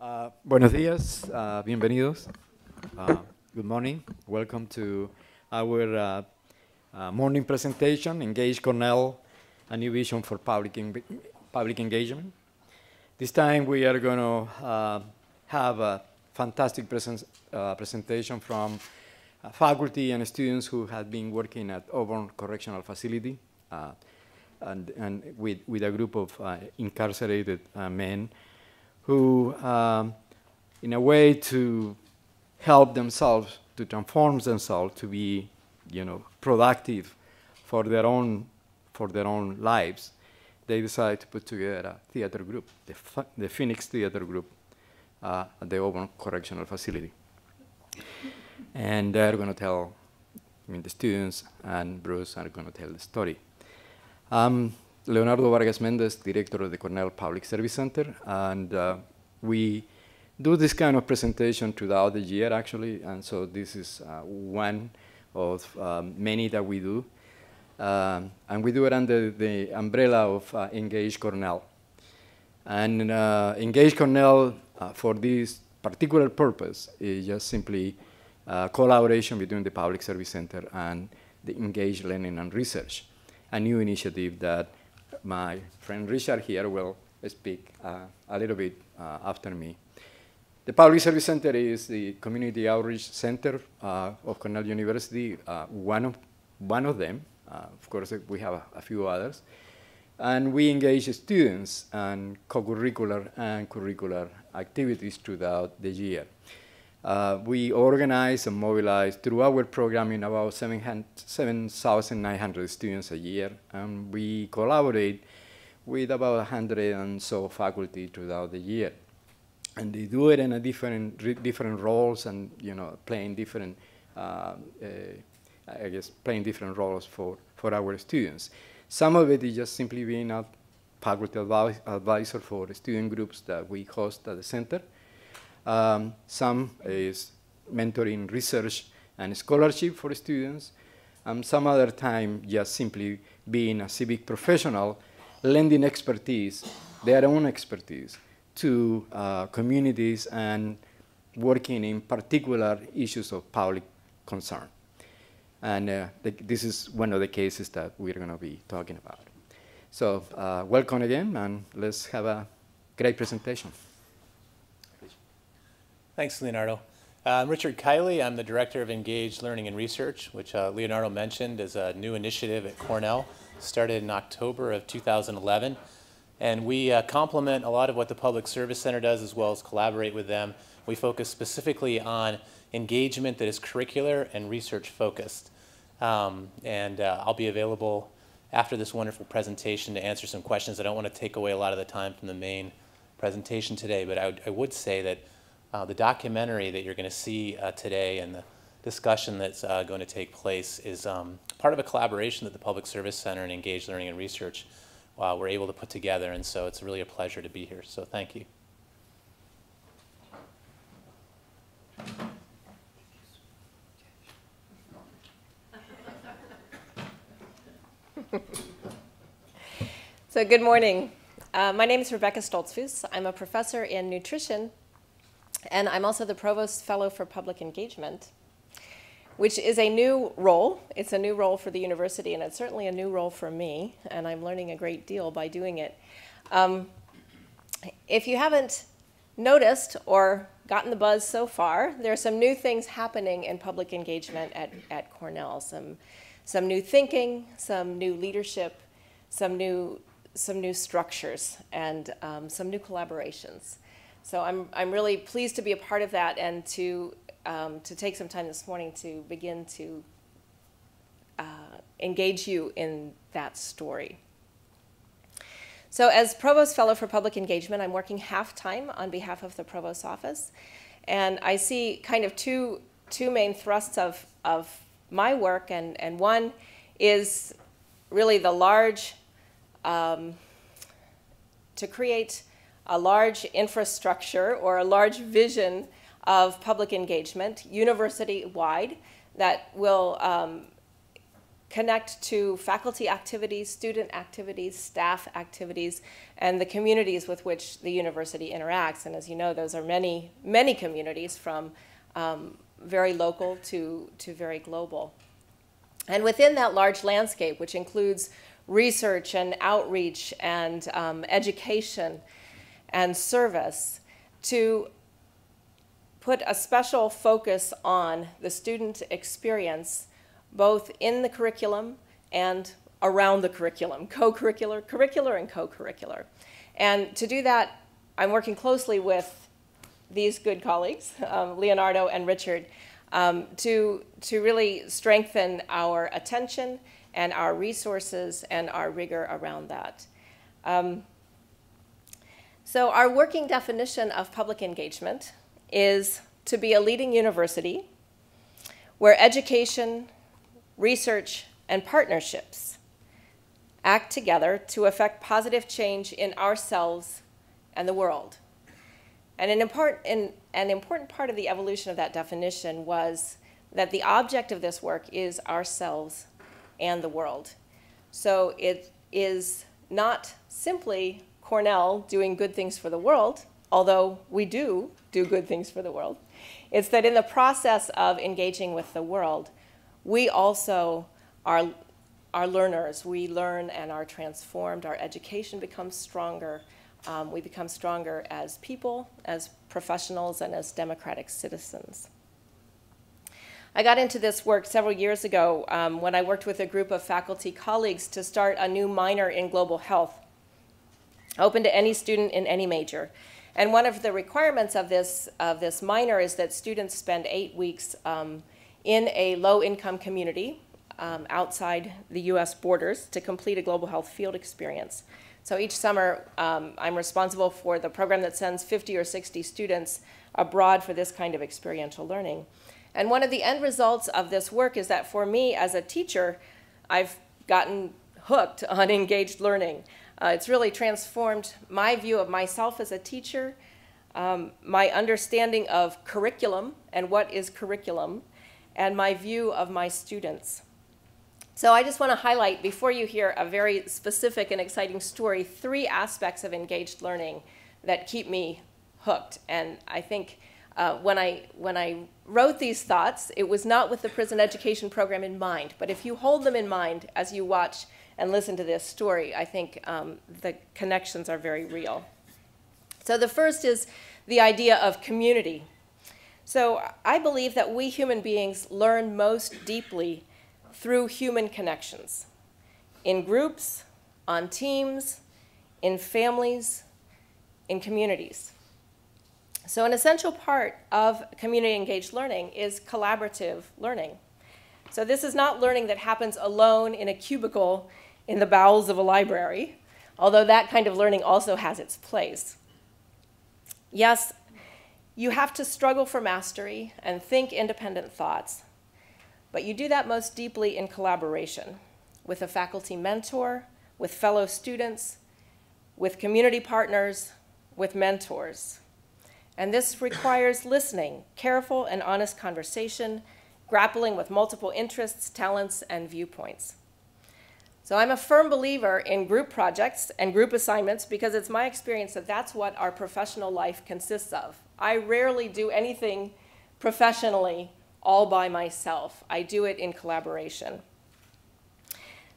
Uh, buenos días, uh, bienvenidos. Uh, good morning. Welcome to our uh, uh, morning presentation, Engaged Cornell, a new vision for public, public engagement. This time we are going to uh, have a fantastic present, presentation from faculty and students who have been working at Auburn Correctional Facility and, and with, with a group of incarcerated men who, um, in a way, to help themselves, to transform themselves to be, you know, productive for their own, for their own lives, they decided to put together a theater group, the, the Phoenix Theater Group uh, at the Auburn Correctional Facility. And they're going to tell, I mean, the students and Bruce are going to tell the story. Um, Leonardo Vargas Mendez, director of the Cornell Public Service Center, and uh, we do this kind of presentation throughout the year, actually, and so this is uh, one of um, many that we do. Um, and we do it under the umbrella of uh, Engaged Cornell. And uh, Engaged Cornell, uh, for this particular purpose, is just simply uh, collaboration between the Public Service Center and the Engaged Learning and Research, a new initiative that my friend Richard here will speak uh, a little bit uh, after me. The Public Service Center is the Community Outreach Center uh, of Cornell University, one, of, one of them. of course, we have a, a few others. And we engage students and co-curricular and curricular activities throughout the year. Uh, we organize and mobilize through our programming about 7,900 students a year, and we collaborate with about 100 and so faculty throughout the year. And they do it in a different, different roles and, you know, playing different, uh, uh, I guess, playing different roles for, for our students. Some of it is just simply being a faculty advi advisor for the student groups that we host at the center. Um, some is mentoring research and scholarship for students. And some other time just simply being a civic professional, lending expertise, their own expertise, to uh, communities and working in particular issues of public concern. And uh, this is one of the cases that we're going to be talking about. So uh, welcome again, and let's have a great presentation. Thanks, Leonardo. Uh, I'm Richard Kiely. I'm the Director of Engaged Learning and Research, which uh, Leonardo mentioned is a new initiative at Cornell, started in October of 2011. And we uh, complement a lot of what the Public Service Center does as well as collaborate with them. We focus specifically on engagement that is curricular and research focused. Um, and uh, I'll be available after this wonderful presentation to answer some questions. I don't want to take away a lot of the time from the main presentation today, but I, I would say that uh, the documentary that you're going to see uh, today and the discussion that's uh, going to take place is um, part of a collaboration that the Public Service Center and Engaged Learning and Research uh, were able to put together, and so it's really a pleasure to be here. So thank you. so good morning. Uh, my name is Rebecca Stoltzfus. I'm a professor in nutrition and I'm also the Provost Fellow for Public Engagement, which is a new role. It's a new role for the university, and it's certainly a new role for me, and I'm learning a great deal by doing it. Um, if you haven't noticed or gotten the buzz so far, there are some new things happening in public engagement at, at Cornell. Some, some new thinking, some new leadership, some new, some new structures, and um, some new collaborations. So I'm, I'm really pleased to be a part of that and to, um, to take some time this morning to begin to uh, engage you in that story. So as Provost Fellow for Public Engagement, I'm working half-time on behalf of the Provost's office. And I see kind of two, two main thrusts of, of my work, and, and one is really the large, um, to create a large infrastructure or a large vision of public engagement, university-wide, that will um, connect to faculty activities, student activities, staff activities, and the communities with which the university interacts. And as you know, those are many, many communities from um, very local to, to very global. And within that large landscape, which includes research and outreach and um, education and service, to put a special focus on the student experience both in the curriculum and around the curriculum, co-curricular, curricular and co-curricular. And to do that, I'm working closely with these good colleagues, um, Leonardo and Richard, um, to, to really strengthen our attention and our resources and our rigor around that. Um, so our working definition of public engagement is to be a leading university where education, research, and partnerships act together to effect positive change in ourselves and the world. And an important, an important part of the evolution of that definition was that the object of this work is ourselves and the world. So it is not simply Cornell doing good things for the world, although we do do good things for the world. It's that in the process of engaging with the world, we also are, are learners. We learn and are transformed. Our education becomes stronger. Um, we become stronger as people, as professionals, and as democratic citizens. I got into this work several years ago um, when I worked with a group of faculty colleagues to start a new minor in global health, open to any student in any major. And one of the requirements of this, of this minor is that students spend eight weeks um, in a low income community um, outside the US borders to complete a global health field experience. So each summer, um, I'm responsible for the program that sends 50 or 60 students abroad for this kind of experiential learning. And one of the end results of this work is that for me as a teacher, I've gotten hooked on engaged learning. Uh, it's really transformed my view of myself as a teacher, um, my understanding of curriculum and what is curriculum, and my view of my students. So I just want to highlight, before you hear a very specific and exciting story, three aspects of engaged learning that keep me hooked. And I think uh, when, I, when I wrote these thoughts, it was not with the prison education program in mind. But if you hold them in mind as you watch and listen to this story, I think um, the connections are very real. So the first is the idea of community. So I believe that we human beings learn most deeply through human connections, in groups, on teams, in families, in communities. So an essential part of community engaged learning is collaborative learning. So this is not learning that happens alone in a cubicle in the bowels of a library, although that kind of learning also has its place. Yes, you have to struggle for mastery and think independent thoughts, but you do that most deeply in collaboration with a faculty mentor, with fellow students, with community partners, with mentors. And this requires listening, careful and honest conversation, grappling with multiple interests, talents, and viewpoints. So I'm a firm believer in group projects and group assignments because it's my experience that that's what our professional life consists of. I rarely do anything professionally all by myself. I do it in collaboration.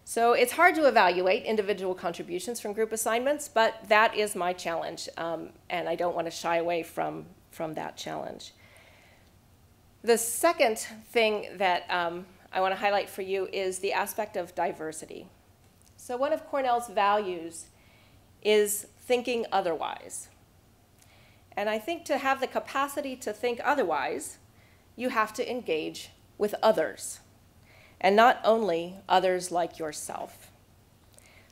So it's hard to evaluate individual contributions from group assignments, but that is my challenge, um, and I don't want to shy away from, from that challenge. The second thing that um, I want to highlight for you is the aspect of diversity. So, one of Cornell's values is thinking otherwise. And I think to have the capacity to think otherwise, you have to engage with others, and not only others like yourself.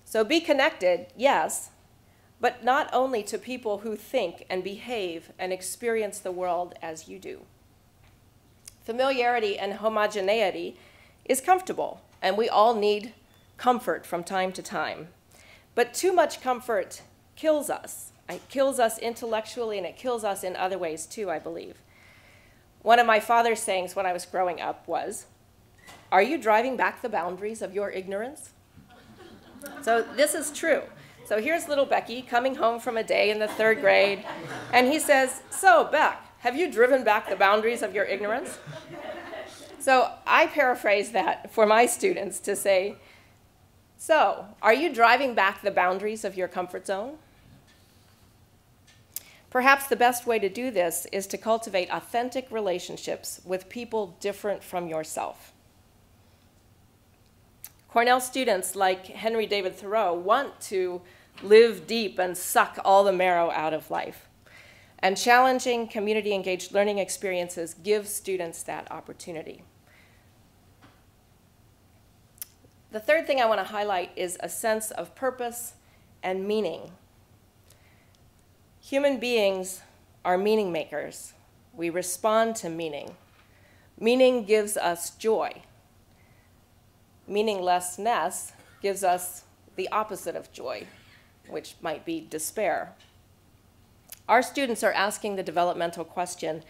So be connected, yes, but not only to people who think and behave and experience the world as you do. Familiarity and homogeneity is comfortable, and we all need comfort from time to time. But too much comfort kills us. It kills us intellectually and it kills us in other ways too, I believe. One of my father's sayings when I was growing up was, Are you driving back the boundaries of your ignorance? So this is true. So here's little Becky coming home from a day in the third grade, and he says, So, Beck, have you driven back the boundaries of your ignorance? So I paraphrase that for my students to say, So, are you driving back the boundaries of your comfort zone? Perhaps the best way to do this is to cultivate authentic relationships with people different from yourself. Cornell students like Henry David Thoreau want to live deep and suck all the marrow out of life. And challenging community engaged learning experiences give students that opportunity. The third thing I want to highlight is a sense of purpose and meaning. Human beings are meaning makers. We respond to meaning. Meaning gives us joy. Meaninglessness gives us the opposite of joy, which might be despair. Our students are asking the developmental question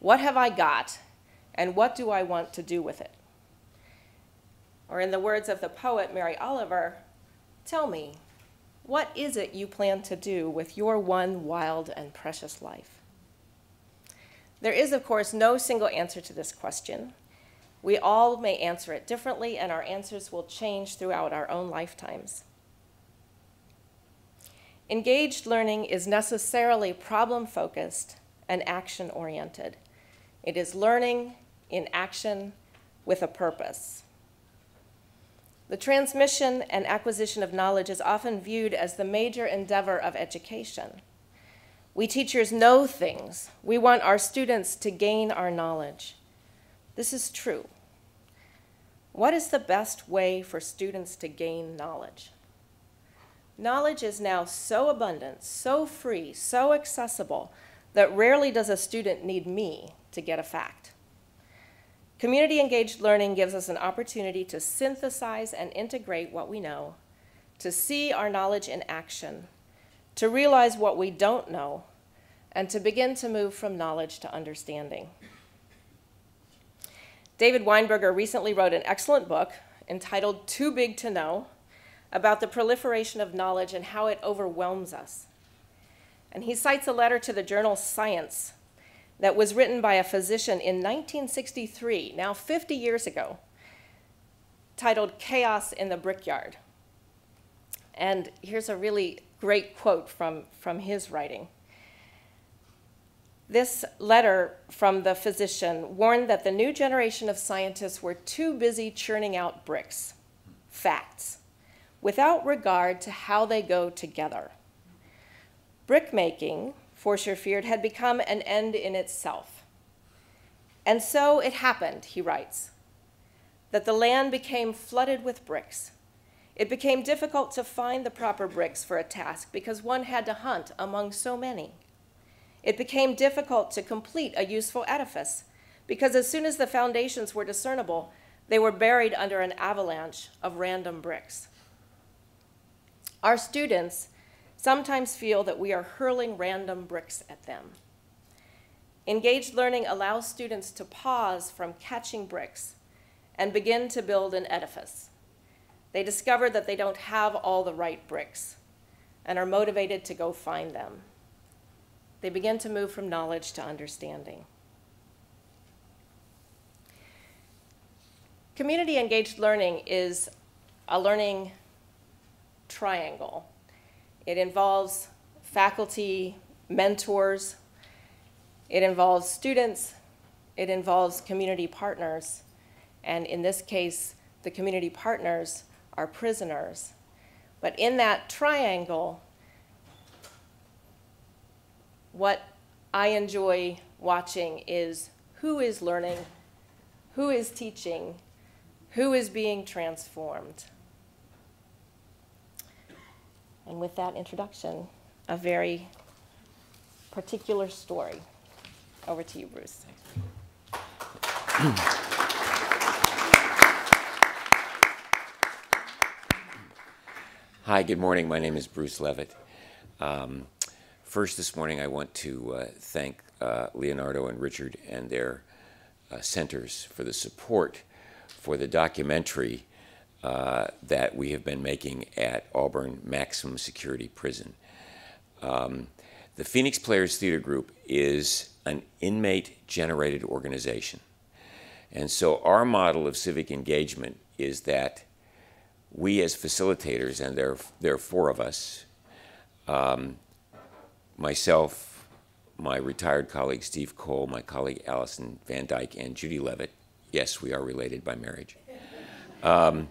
what have I got, and what do I want to do with it? Or, in the words of the poet Mary Oliver, tell me, what is it you plan to do with your one wild and precious life? There is, of course, no single answer to this question. We all may answer it differently, and our answers will change throughout our own lifetimes. Engaged learning is necessarily problem focused and action oriented. It is learning in action with a purpose. The transmission and acquisition of knowledge is often viewed as the major endeavor of education. We teachers know things. We want our students to gain our knowledge. This is true. What is the best way for students to gain knowledge? Knowledge is now so abundant, so free, so accessible that rarely does a student need me to get a fact. Community engaged learning gives us an opportunity to synthesize and integrate what we know, to see our knowledge in action, to realize what we don't know, and to begin to move from knowledge to understanding. David Weinberger recently wrote an excellent book entitled Too Big to Know about the proliferation of knowledge and how it overwhelms us. And he cites a letter to the journal Science that was written by a physician in 1963, now 50 years ago, titled Chaos in the Brickyard. And here's a really great quote from, from his writing. This letter from the physician warned that the new generation of scientists were too busy churning out bricks, facts, without regard to how they go together. Brickmaking, Forscher feared, had become an end in itself. And so it happened, he writes, that the land became flooded with bricks. It became difficult to find the proper bricks for a task because one had to hunt among so many. It became difficult to complete a useful edifice because as soon as the foundations were discernible, they were buried under an avalanche of random bricks. Our students sometimes feel that we are hurling random bricks at them. Engaged learning allows students to pause from catching bricks and begin to build an edifice. They discover that they don't have all the right bricks and are motivated to go find them. They begin to move from knowledge to understanding. Community engaged learning is a learning triangle. It involves faculty, mentors, it involves students, it involves community partners, and in this case, the community partners are prisoners. But in that triangle, what I enjoy watching is who is learning, who is teaching, who is being transformed. And with that introduction, a very particular story. Over to you, Bruce. Hi, good morning. My name is Bruce Levitt. Um, first, this morning, I want to uh, thank uh, Leonardo and Richard and their uh, centers for the support for the documentary uh, that we have been making at Auburn Maximum Security Prison. Um, the Phoenix Players Theater Group is an inmate generated organization. And so our model of civic engagement is that we as facilitators, and there, there are four of us, um, myself, my retired colleague Steve Cole, my colleague Allison Van Dyke, and Judy Levitt. Yes, we are related by marriage. Um,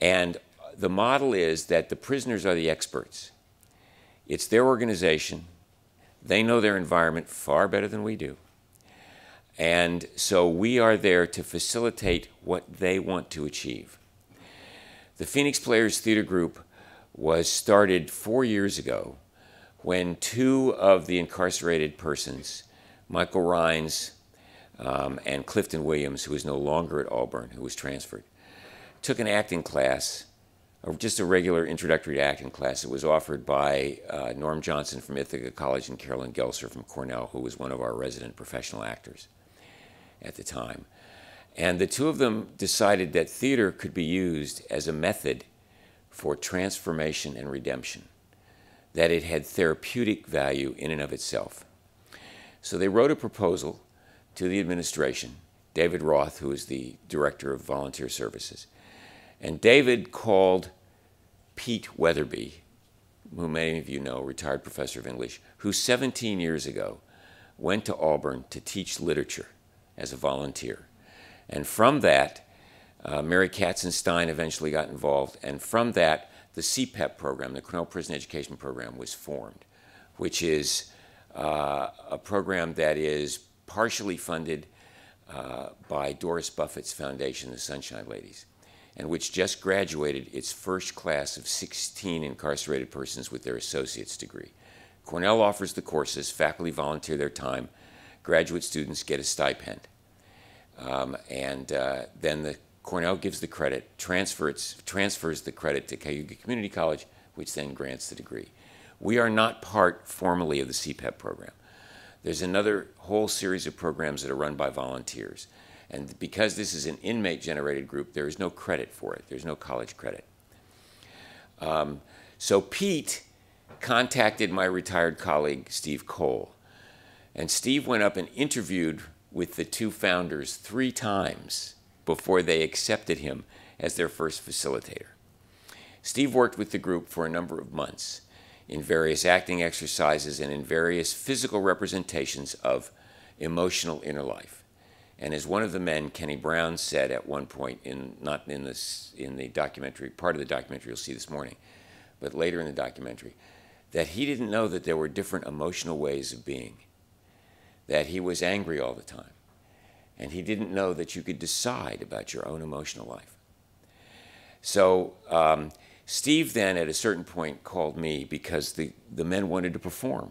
and the model is that the prisoners are the experts. It's their organization. They know their environment far better than we do. And so we are there to facilitate what they want to achieve. The Phoenix Players Theater Group was started four years ago when two of the incarcerated persons, Michael Rhines um, and Clifton Williams, who is no longer at Auburn, who was transferred, took an acting class, or just a regular introductory acting class. It was offered by uh, Norm Johnson from Ithaca College and Carolyn Gelser from Cornell, who was one of our resident professional actors at the time. And the two of them decided that theater could be used as a method for transformation and redemption, that it had therapeutic value in and of itself. So they wrote a proposal to the administration, David Roth, who is the director of volunteer services. And David called Pete Wetherbee, who many of you know, retired professor of English, who 17 years ago went to Auburn to teach literature as a volunteer. And from that, uh, Mary Katzenstein eventually got involved, and from that, the CPEP program, the Cornell Prison Education Program, was formed, which is uh, a program that is partially funded uh, by Doris Buffett's foundation, the Sunshine Ladies, and which just graduated its first class of 16 incarcerated persons with their associate's degree. Cornell offers the courses, faculty volunteer their time, graduate students get a stipend. Um, and uh, then the Cornell gives the credit, transfers, transfers the credit to Cayuga Community College, which then grants the degree. We are not part formally of the CPEP program. There's another whole series of programs that are run by volunteers. And because this is an inmate generated group, there is no credit for it. There's no college credit. Um, so Pete contacted my retired colleague, Steve Cole. And Steve went up and interviewed with the two founders three times before they accepted him as their first facilitator. Steve worked with the group for a number of months in various acting exercises and in various physical representations of emotional inner life. And as one of the men, Kenny Brown, said at one point, in not in this in the documentary, part of the documentary you'll see this morning, but later in the documentary, that he didn't know that there were different emotional ways of being that he was angry all the time. And he didn't know that you could decide about your own emotional life. So um, Steve then, at a certain point, called me because the, the men wanted to perform.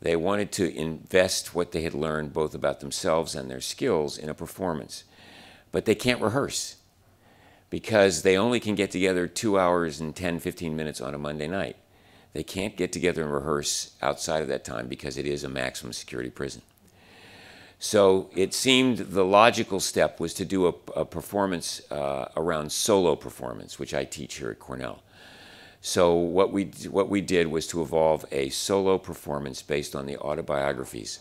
They wanted to invest what they had learned, both about themselves and their skills, in a performance. But they can't rehearse because they only can get together two hours and 10, 15 minutes on a Monday night. They can't get together and rehearse outside of that time because it is a maximum security prison. So it seemed the logical step was to do a, a performance uh, around solo performance, which I teach here at Cornell. So what we what we did was to evolve a solo performance based on the autobiographies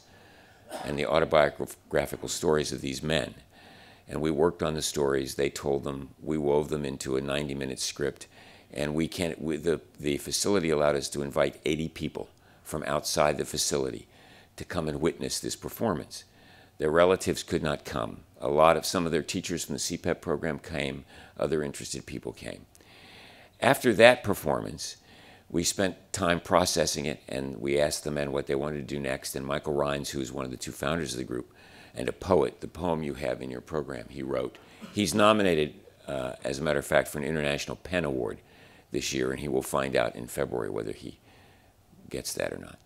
and the autobiographical stories of these men. And we worked on the stories. They told them. We wove them into a 90-minute script and we can we, the the facility allowed us to invite 80 people from outside the facility to come and witness this performance. Their relatives could not come. A lot of some of their teachers from the CPEP program came. Other interested people came. After that performance, we spent time processing it, and we asked the men what they wanted to do next. And Michael Rhines, who is one of the two founders of the group, and a poet, the poem you have in your program, he wrote. He's nominated, uh, as a matter of fact, for an International Pen Award this year, and he will find out in February whether he gets that or not.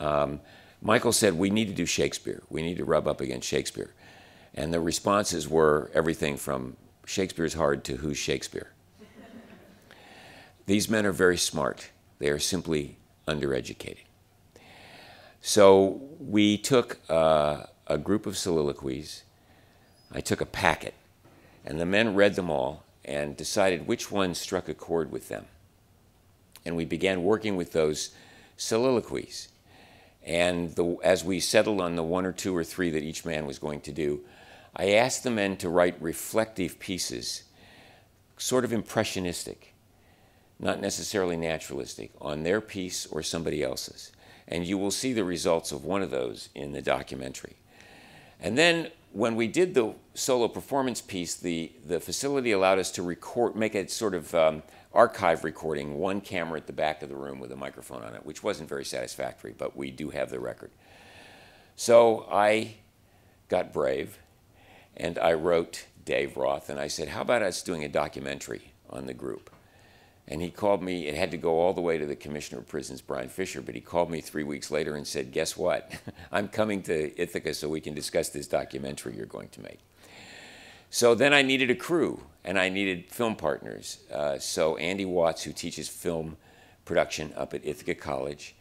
Um, Michael said, We need to do Shakespeare. We need to rub up against Shakespeare. And the responses were everything from Shakespeare's hard to who's Shakespeare. These men are very smart, they are simply undereducated. So we took uh, a group of soliloquies. I took a packet And the men read them all and decided which one struck a chord with them. And we began working with those soliloquies. And the, as we settled on the one or two or three that each man was going to do, I asked the men to write reflective pieces, sort of impressionistic, not necessarily naturalistic, on their piece or somebody else's. And you will see the results of one of those in the documentary. And then when we did the solo performance piece, the, the facility allowed us to record, make a sort of um, archive recording, one camera at the back of the room with a microphone on it, which wasn't very satisfactory, but we do have the record. So I got brave and I wrote Dave Roth and I said, How about us doing a documentary on the group? And he called me, it had to go all the way to the Commissioner of Prisons, Brian Fisher, but he called me three weeks later and said, Guess what? I'm coming to Ithaca so we can discuss this documentary you're going to make. So then I needed a crew and I needed film partners. Uh, so Andy Watts, who teaches film production up at Ithaca College,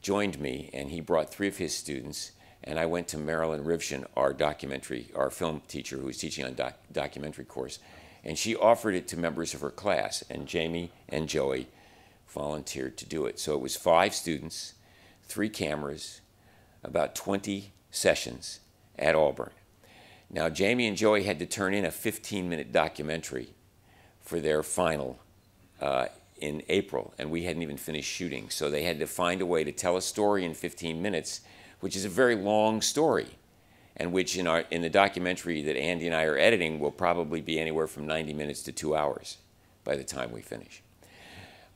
joined me and he brought three of his students. And I went to Marilyn Rivchin, our documentary, our film teacher who was teaching on doc documentary course, and she offered it to members of her class. And Jamie and Joey volunteered to do it. So it was five students, three cameras, about 20 sessions at Auburn. Now, Jamie and Joey had to turn in a 15 minute documentary for their final uh, in April, and we hadn't even finished shooting. So they had to find a way to tell a story in 15 minutes, which is a very long story, and which in, our, in the documentary that Andy and I are editing will probably be anywhere from 90 minutes to two hours by the time we finish.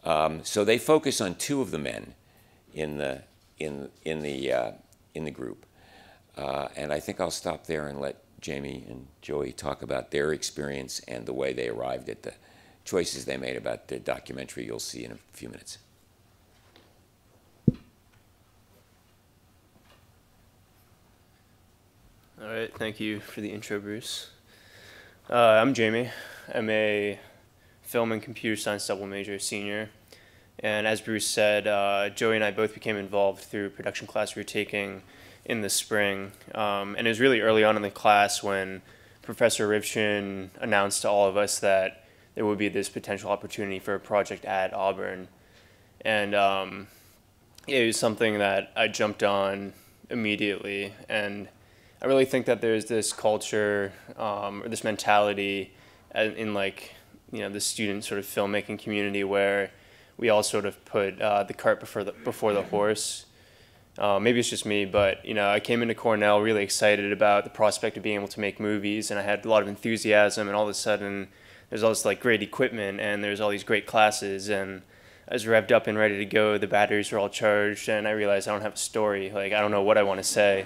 Um, so they focus on two of the men in the, in, in the, uh, in the group. Uh, and I think I'll stop there and let Jamie and Joey talk about their experience and the way they arrived at the choices they made about the documentary you'll see in a few minutes. All right, thank you for the intro, Bruce. Uh, I'm Jamie. I'm a film and computer science double major senior. And as Bruce said, uh, Joey and I both became involved through production class we were taking in the spring. Um, and it was really early on in the class when Professor Rivchin announced to all of us that there would be this potential opportunity for a project at Auburn. And um, it was something that I jumped on immediately. And I really think that there's this culture um, or this mentality in, in, like, you know, the student sort of filmmaking community where we all sort of put uh, the cart before the, before the horse. Uh, maybe it's just me, but you know, I came into Cornell really excited about the prospect of being able to make movies, and I had a lot of enthusiasm. And all of a sudden, there's all this like great equipment, and there's all these great classes, and I was revved up and ready to go. The batteries were all charged, and I realized I don't have a story. Like I don't know what I want to say,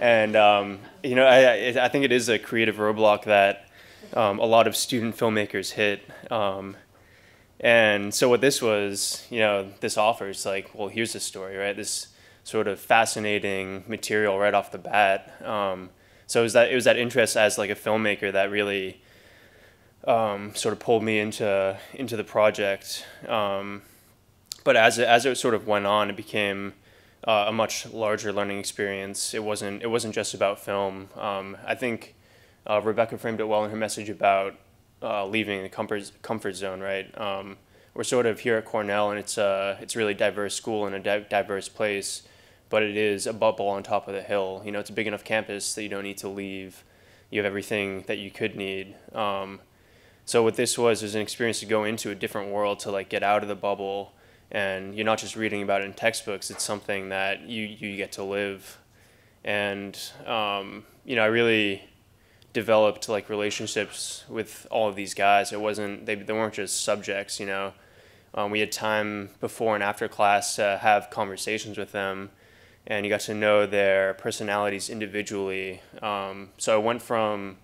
and um, you know, I I think it is a creative roadblock that um, a lot of student filmmakers hit. Um, and so what this was, you know, this offers like, well, here's the story, right? This sort of fascinating material right off the bat. Um, so it was that it was that interest as like a filmmaker that really um, sort of pulled me into into the project. But as it, as it sort of went on, it became uh, a much larger learning experience. It wasn't it wasn't just about film. Um, I think uh, Rebecca framed it well in her message about uh, leaving the comfort comfort zone. Right, um, we're sort of here at Cornell, and it's a it's really diverse school and a di- diverse place but it is a bubble on top of the hill. You know, it's a big enough campus that you don't need to leave. You have everything that you could need. Um, so what this was is an experience to go into a different world to like get out of the bubble, and you're not just reading about it in textbooks. It's something that you you get to live, and um, you know, I really developed like relationships with all of these guys. It wasn't they they weren't just subjects. You know, um, we had time before and after class to have conversations with them and you got to know their personalities individually. Um, so I went from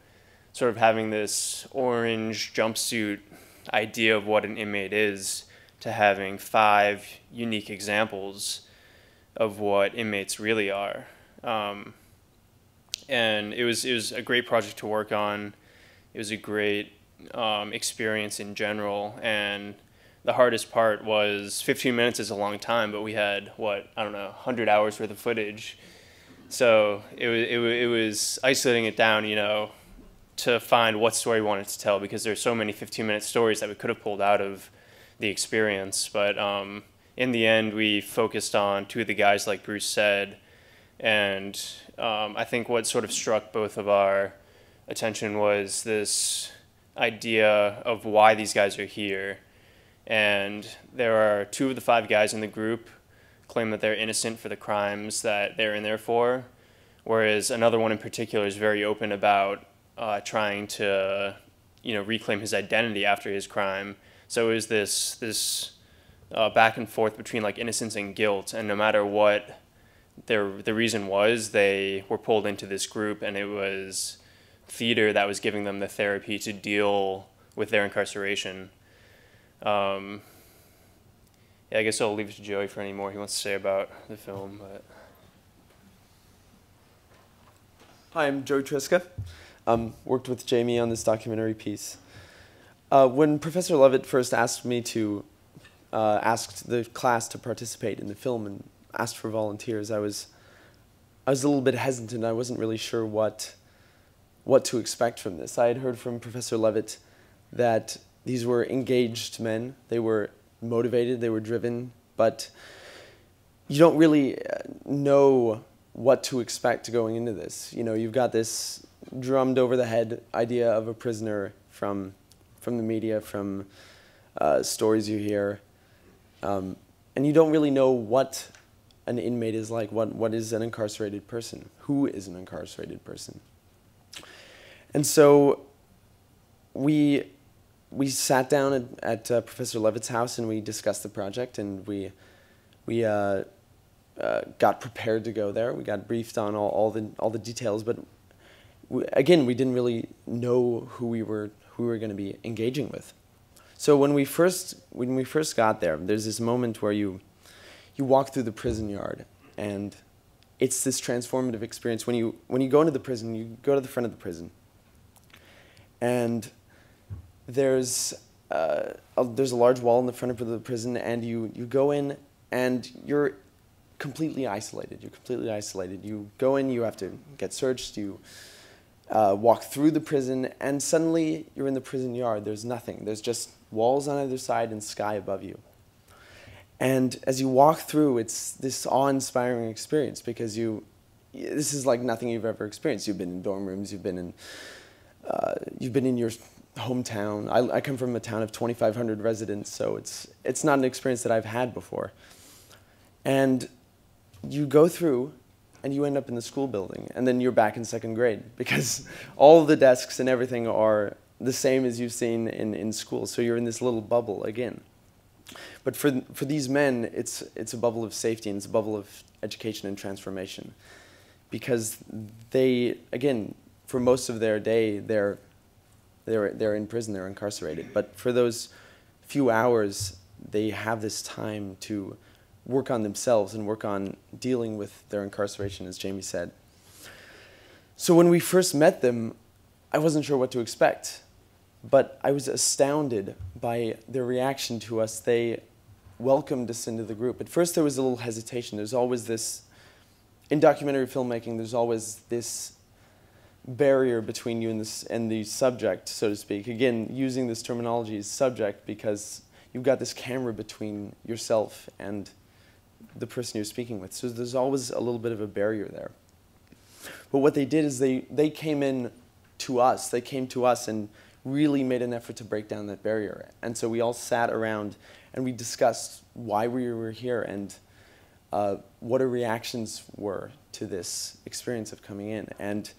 sort of having this orange jumpsuit idea of what an inmate is to having five unique examples of what inmates really are. Um, and it was it was a great project to work on. It was a great um, experience in general, and the hardest part was 15 minutes is a long time, but we had what I don't know 100 hours worth of footage, so it was it, it was isolating it down, you know, to find what story we wanted to tell because there's so many 15 minute stories that we could have pulled out of the experience. But um, in the end, we focused on two of the guys, like Bruce said. And um, I think what sort of struck both of our attention was this idea of why these guys are here. And there are two of the five guys in the group claim that they're innocent for the crimes that they're in there for, whereas another one in particular is very open about uh, trying to, you know, reclaim his identity after his crime. So it was this this uh, back and forth between like innocence and guilt, and no matter what their the reason was, they were pulled into this group, and it was theater that was giving them the therapy to deal with their incarceration. Um, yeah, I guess I'll leave it to Joey for any more he wants to say about the film. But Hi, I'm Joey Triska. Um, worked with Jamie on this documentary piece. Uh, when Professor Levitt first asked me to uh, asked the class to participate in the film and asked for volunteers, I was I was a little bit hesitant. I wasn't really sure what what to expect from this. I had heard from Professor Levitt that these were engaged men. They were motivated. They were driven, but you don't really uh, know what to expect going into this. You know, you've got this drummed over the head idea of a prisoner from from the media, from uh, stories you hear, um, and you don't really know what an inmate is like. What what is an incarcerated person? Who is an incarcerated person? And so we we sat down at, at uh, Professor Levitt's house and we discussed the project and we we uh, uh, got prepared to go there. We got briefed on all, all the all the details, but we, again, we didn't really know who we were we were going to be engaging with. So when we first when we first got there, there's this moment where you you walk through the prison yard and it's this transformative experience. When you when you go into the prison you go to the front of the prison and there's uh, a, there's a large wall in the front of the prison and you you go in and you're completely isolated. You're completely isolated. You go in you have to get searched. You uh, walk through the prison and suddenly you're in the prison yard there's nothing there's just walls on either side and sky above you and as you walk through, it's this awe-inspiring experience because you, this is like nothing you've ever experienced. You've been in dorm rooms, you've been in, uh, you've been in your hometown. I, I come from a town of 2,500 residents, so it's it's not an experience that I've had before. And you go through, and you end up in the school building, and then you're back in second grade because all the desks and everything are the same as you've seen in, in school. So you're in this little bubble again. But for, for these men, it's, it's a bubble of safety and it's a bubble of education and transformation. Because they, again, for most of their day, they're, they're, they're in prison, they're incarcerated. But for those few hours, they have this time to work on themselves and work on dealing with their incarceration, as Jamie said. So when we first met them, I wasn't sure what to expect, but I was astounded by their reaction to us. They welcomed us into the group. At first, there was a little hesitation. There's always this, in documentary filmmaking, there's always this barrier between you and, this, and the subject, so to speak. Again, using this terminology as subject because you've got this camera between yourself and the person you're speaking with. So there's always a little bit of a barrier there. But what they did is they, they came in to us. They came to us and really made an effort to break down that barrier. And so we all sat around and we discussed why we were here and uh, what our reactions were to this experience of coming in, and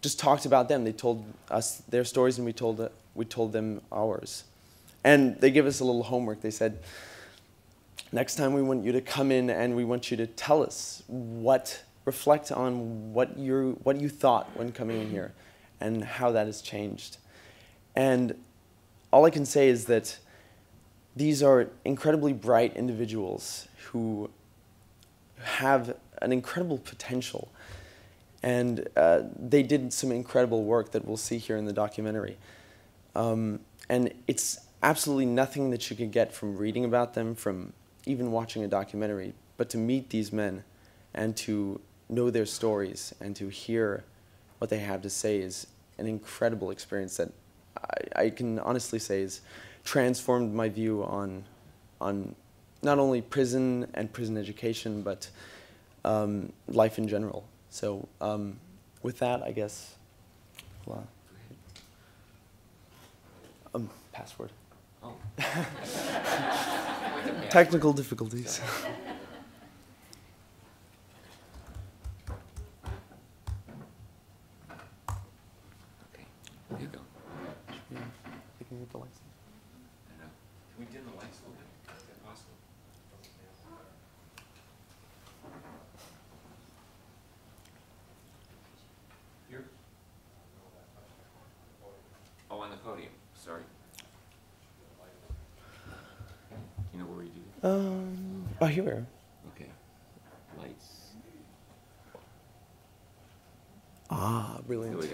just talked about them. They told us their stories, and we told we told them ours. And they gave us a little homework. They said, next time we want you to come in and we want you to tell us what reflect on what you what you thought when coming in here, and how that has changed. And all I can say is that these are incredibly bright individuals who have an incredible potential. And uh, they did some incredible work that we'll see here in the documentary. Um, and it's absolutely nothing that you can get from reading about them, from even watching a documentary, but to meet these men and to know their stories and to hear what they have to say is an incredible experience that I, I can honestly say has transformed my view on, on not only prison and prison education, but um, life in general. So um, with that, I guess, well, um, password. Oh. Technical difficulties. Okay, there you go. I can get the lights. Can we dim the lights a little bit? Is that possible? Here? Oh, on the podium, sorry. You know where you do Um, oh, here we are. Okay. Lights. Ah, brilliant.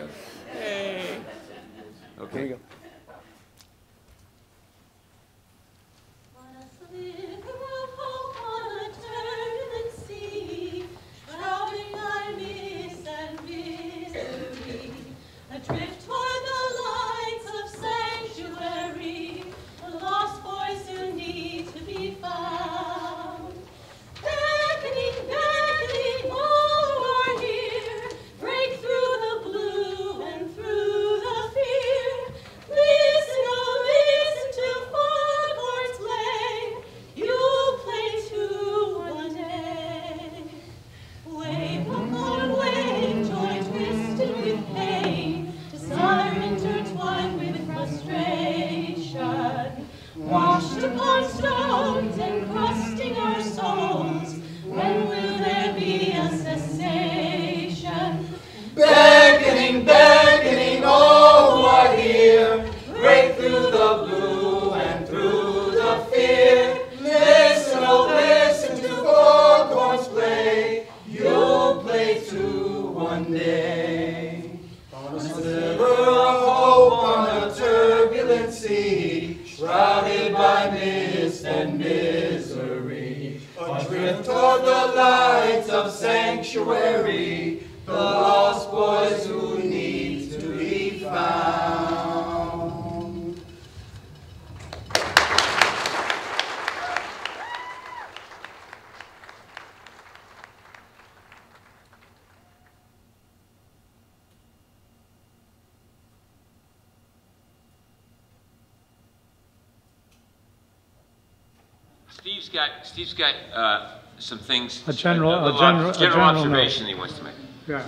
Things. A general- a little general- ob- a General general note. observation he wants to make. Yeah.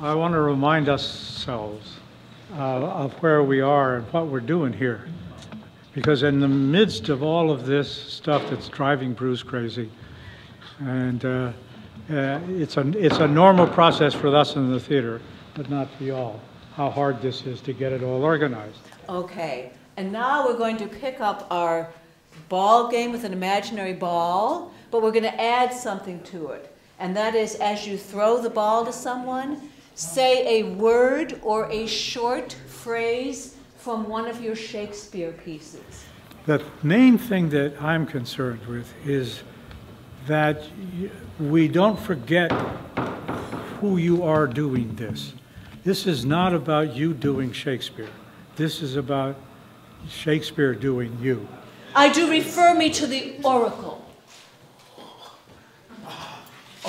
I want to remind ourselves uh, of where we are and what we're doing here. Because in the midst of all of this stuff that's driving Bruce crazy, and uh, uh, it's, a, it's a normal process for us in the theater, but not for y'all, how hard this is to get it all organized. Okay, and now we're going to pick up our ball game with an imaginary ball, but we're going to add something to it. And that is as you throw the ball to someone, say a word or a short phrase from one of your Shakespeare pieces. The main thing that I'm concerned with is that we don't forget who you are doing this. This is not about you doing Shakespeare. This is about Shakespeare doing you. I do refer me to the oracle.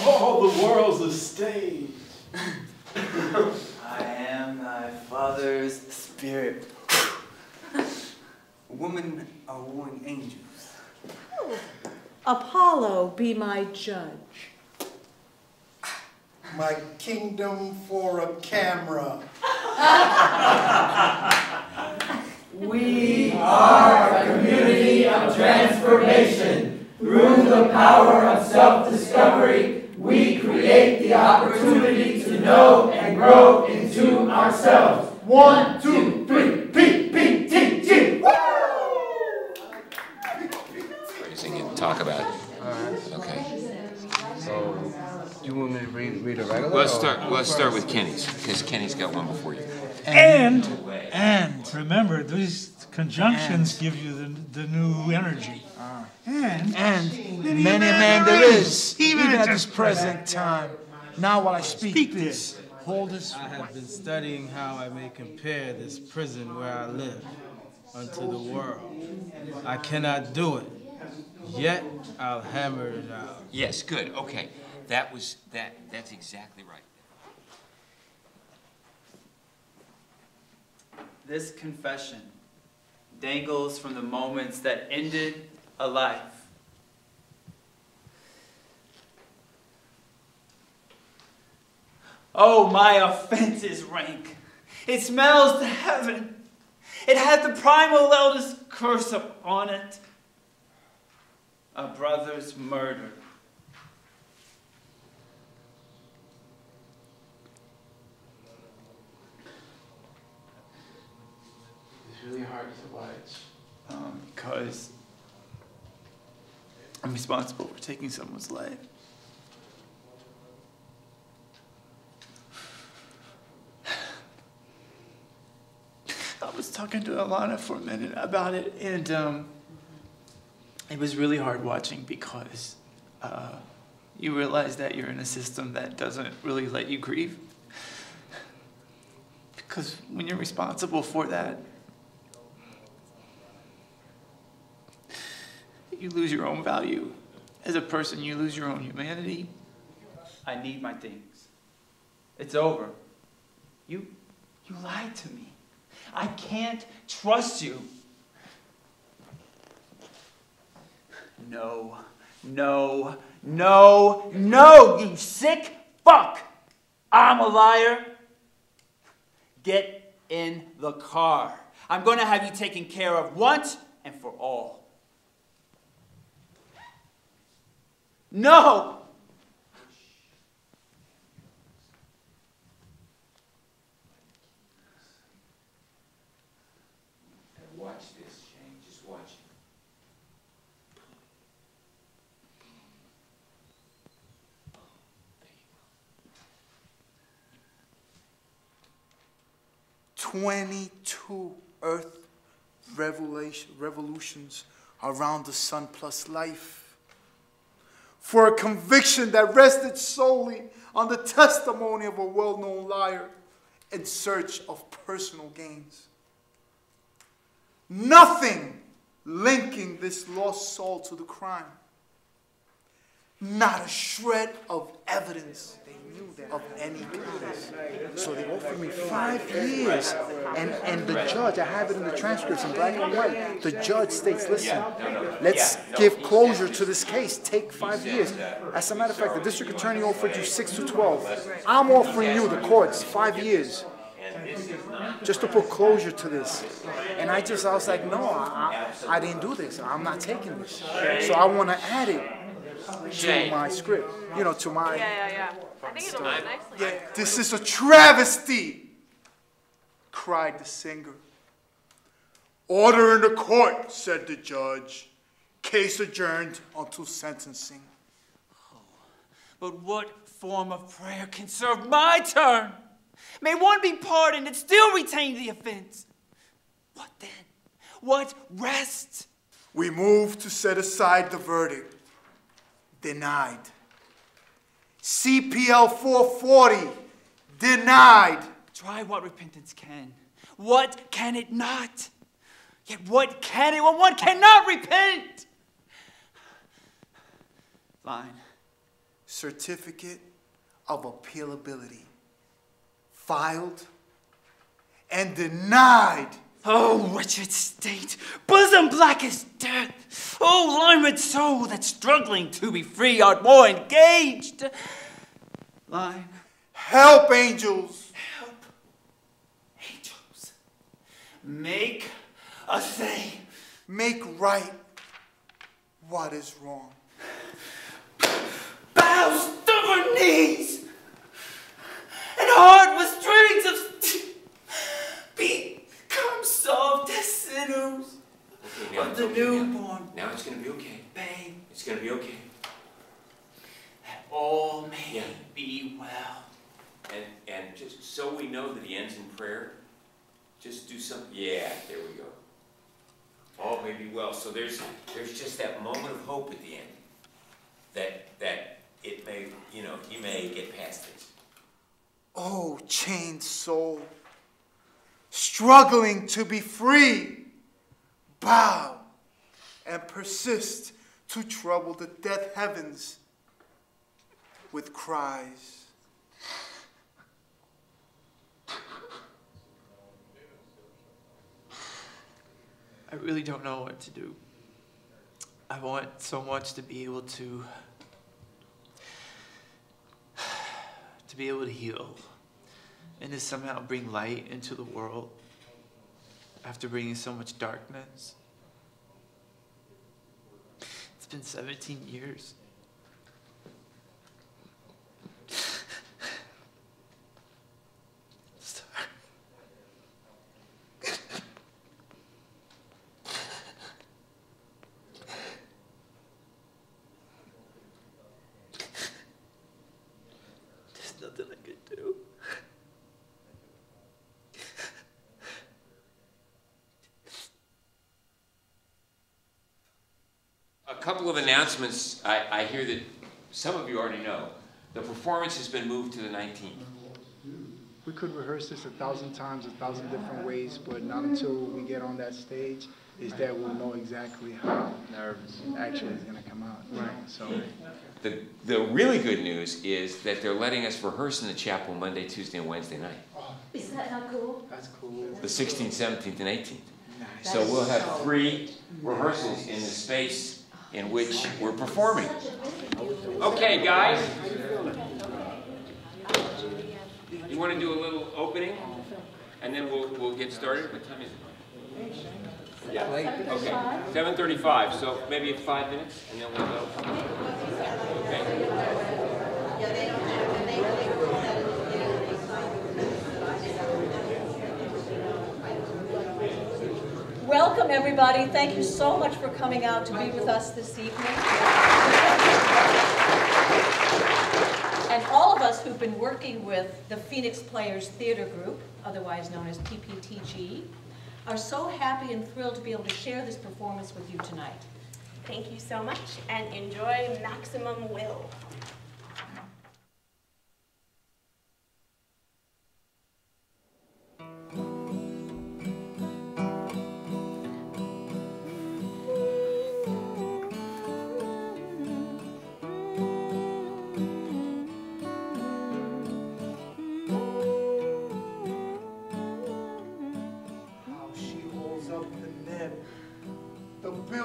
All the world's a stage. I am thy father's spirit. Women are wooing angels. Apollo, be my judge. My kingdom for a camera. We are a community of transformation. Through the power of self-discovery, we create the opportunity to know and grow into ourselves. One, two, three, P, P, T, G. Phrasing and talk about it. Okay. So, you want me to read, read a regular? Let's start, let's start with Kenny's, because Kenny's got one before you. And, and, remember, these conjunctions give you the, the new energy. And, And many many a a man man there there is, is, even even at at this this present time. Now while I speak Speak this, coldest. I have been studying how I may compare this prison where I live unto the world. I cannot do it. Yet I'll hammer it out. Yes, good. Okay. That was that that's exactly right. This confession dangles from the moments that ended a life. Oh, my offense is rank. It smells to heaven. It had the primal eldest curse upon it. A brother's murder. It's really hard to watch. Um, because I'm responsible for taking someone's life. I was talking to Alana for a minute about it, and um, it was really hard watching because uh, you realize that you're in a system that doesn't really let you grieve. Because when you're responsible for that, you lose your own value. As a person, you lose your own humanity. I need my things. It's over. You, you lied to me. I can't trust you. No, no, no, no, you sick fuck! I'm a liar. Get in the car. I'm going to have you taken care of once and for all. No! Watch this, Shane. Just watch it. Twenty-two Earth revolutions around the sun plus life. For a conviction that rested solely on the testimony of a well-known liar in search of personal gains. Nothing linking this lost soul to the crime. Not a shred of evidence of any kind. So they offered me five years. And, and the judge, I have it in the transcripts in black and white. The judge states, listen, let's give closure to this case. Take five years. As a matter of fact, the district attorney offered you six to 12. I'm offering you, the courts, five years. Just to put closure to this. And I just, I was like, no, I, I, I didn't do this. I'm not taking this. So I want to add it to my script, you know, to my. Yeah, yeah, yeah. I think it'll look nicely. Yeah, this is a travesty, cried the singer. Order in the court, said the judge. Case adjourned until sentencing. Oh, But what form of prayer can serve my turn? May one be pardoned and still retain the offense. What then? What rest? We move to set aside the verdict. Denied. CPL 440. Denied. Try what repentance can. What can it not? Yet what can it when one cannot repent? Fine. Certificate of appealability. Filed and denied. Oh, wretched state, bosom black as death. Oh, languid soul that's struggling to be free art more engaged. Line. Help, angels. Help, angels. Make a thing. Make right what is wrong. Bow stubborn knees and hard with strings of steel. Become soft as sinews Okay, now of it's the okay now. newborn Now it's gonna be okay. babe. It's gonna be okay. That all may Yeah. be well. And and just so we know that he ends in prayer, just do something. Yeah, there we go. All may be well. So there's there's just that moment of hope at the end. That that it may you know he may get past this. Oh, chained soul, struggling to be free, bow and persist to trouble the death heavens with cries. I really don't know what to do. I want so much to be able to to be able to heal and to somehow bring light into the world after bringing so much darkness. It's been 17 years. Couple of announcements. I, I hear that some of you already know. The performance has been moved to the 19th. We could rehearse this a thousand times, a thousand different ways, but not until we get on that stage is that we'll know exactly how nervous actually is going to come out. Right. So. The, the really good news is that they're letting us rehearse in the chapel Monday, Tuesday, and Wednesday night. Oh, is that not cool? That's cool. The 16th, 17th, and 18th. Nice. So we'll have three rehearsals in the space in which we're performing. Okay, guys. You want to do a little opening, and then we'll, we'll get started? What time is it? Yeah, okay, 7:35, so maybe five minutes, and then we'll go. Okay. Welcome, everybody. Thank you so much for coming out to be with us this evening. And all of us who've been working with the Phoenix Players Theater Group, otherwise known as PPTG, are so happy and thrilled to be able to share this performance with you tonight. Thank you so much and enjoy Maximum Will.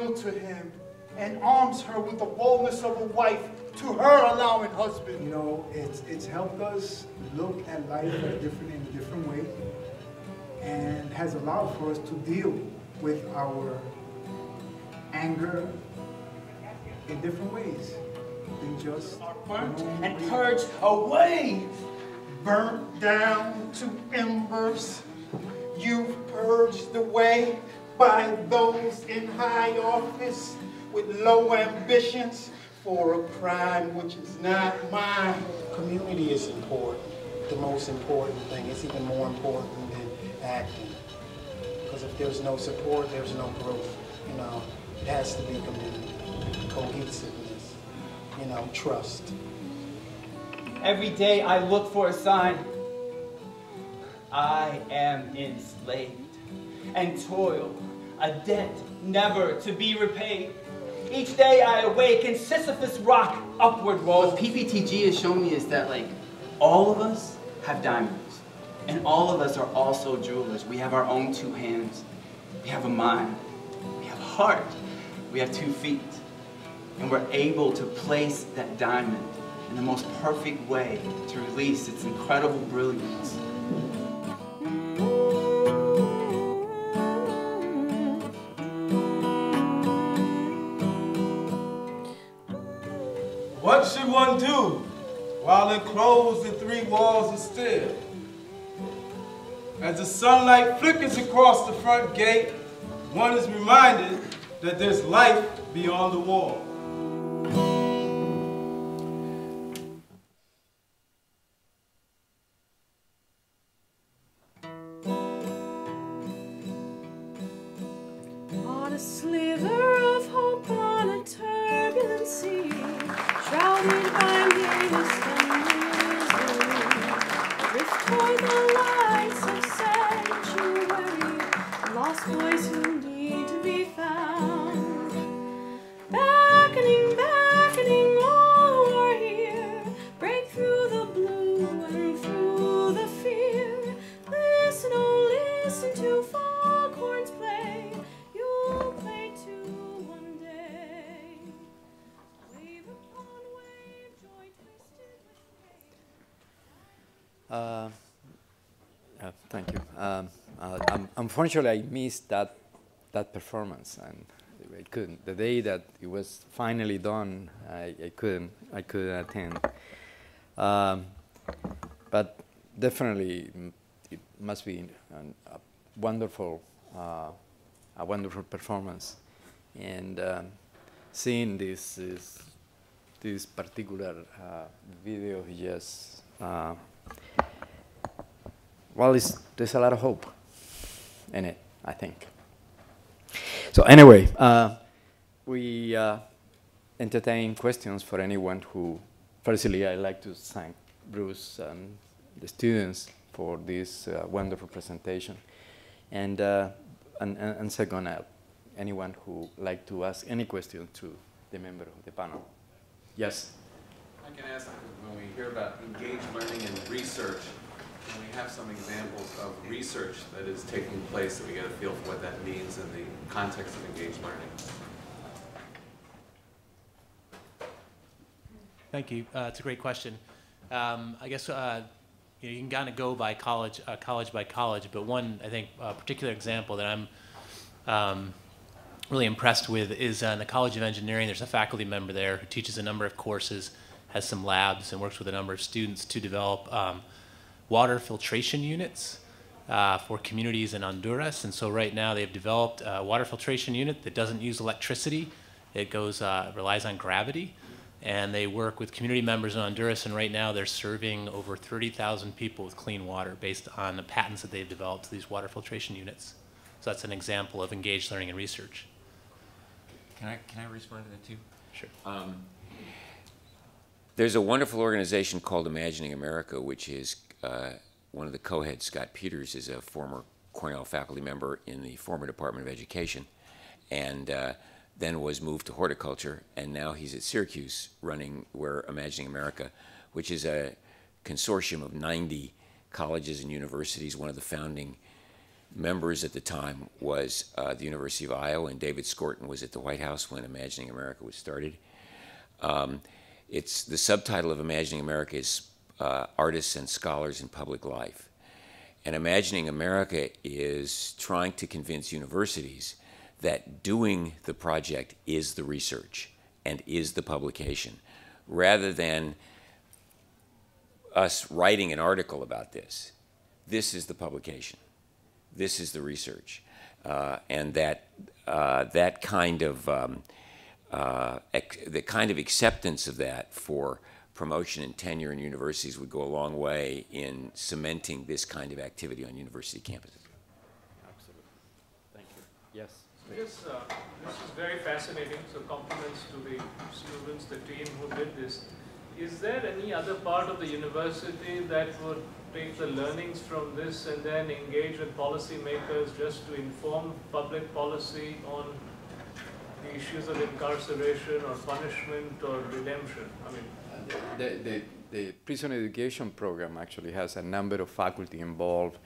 To him, and arms her with the boldness of a wife to her allowing husband. You know, it's it's helped us look at life in a different in a different way, and has allowed for us to deal with our anger in different ways than just burnt and purged away, burnt down to embers. You've purged away by those in high office with low ambitions for a crime which is not mine. Community is important, the most important thing. It's even more important than acting. Because if there's no support, there's no growth. You know, it has to be community, cohesiveness, you know, trust. Every day I look for a sign. I am enslaved and toil, a debt never to be repaid. Each day I awake and Sisyphus rock upward rolls. What PPTG has shown me is that like all of us have diamonds, and all of us are also jewelers. We have our own two hands. We have a mind. We have a heart. We have two feet. And we're able to place that diamond in the most perfect way to release its incredible brilliance. While enclosed in three walls of steel? As the sunlight flickers across the front gate, one is reminded that there's life beyond the wall. Unfortunately, I missed that that performance, and I couldn't. The day that it was finally done, I, I couldn't. I couldn't attend. Um, but definitely, it must be an, a wonderful, uh, a wonderful performance, and um, seeing this is this particular uh, video just. Uh, well, there's a lot of hope in it, I think. So anyway, uh, we uh, entertain questions for anyone who, firstly, I'd like to thank Bruce and the students for this uh, wonderful presentation. And, uh, and, and, second, uh, anyone who like to ask any question to the member of the panel. Yes? I can ask, when we hear about engaged learning and research, when we have some examples of research that is taking place, that we get a feel for what that means in the context of engaged learning. Thank you. Uh, it's a great question. Um, I guess uh, you, know, you can kind of go by college, uh, college by college, but one I think uh, particular example that I'm um, really impressed with is uh, in the College of Engineering. There's a faculty member there who teaches a number of courses, has some labs, and works with a number of students to develop um, water filtration units uh, for communities in Honduras. And so right now they've developed a water filtration unit that doesn't use electricity. It goes uh, relies on gravity and they work with community members in Honduras, and right now they're serving over 30,000 people with clean water based on the patents that they've developed to these water filtration units. So that's an example of engaged learning and research. Can I, can I respond to that too? Sure. Um, there's a wonderful organization called Imagining America, which is uh, one of the co-heads, Scott Peters, is a former Cornell faculty member in the former Department of Education, and uh, then was moved to horticulture, and now he's at Syracuse running where Imagining America, which is a consortium of 90 colleges and universities. One of the founding members at the time was uh, the University of Iowa, and David Skorton was at the White House when Imagining America was started. Um, it's the subtitle of Imagining America is uh, Artists and Scholars in Public Life. And Imagining America is trying to convince universities that doing the project is the research and is the publication, rather than us writing an article about this. This is the publication. This is the research. Uh, and that, uh, that kind of, um, uh, the kind of acceptance of that for promotion and tenure in universities would go a long way in cementing this kind of activity on university campuses. Absolutely. Thank you. Yes? Yes, uh, this is very fascinating. So compliments to the students, the team who did this. Is there any other part of the university that would take the learnings from this and then engage with policymakers just to inform public policy on the issues of incarceration or punishment or redemption? I mean, the, the, the prison education program actually has a number of faculty involved.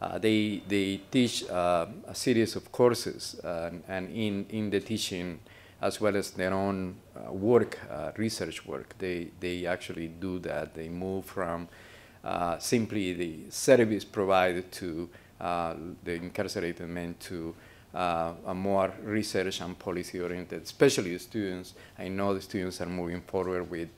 Uh, they, they teach uh, a series of courses, uh, and in, in the teaching, as well as their own uh, work, uh, research work, they, they actually do that. They move from uh, simply the service provided to the incarcerated men to a more research and policy oriented, especially students. I know the students are moving forward with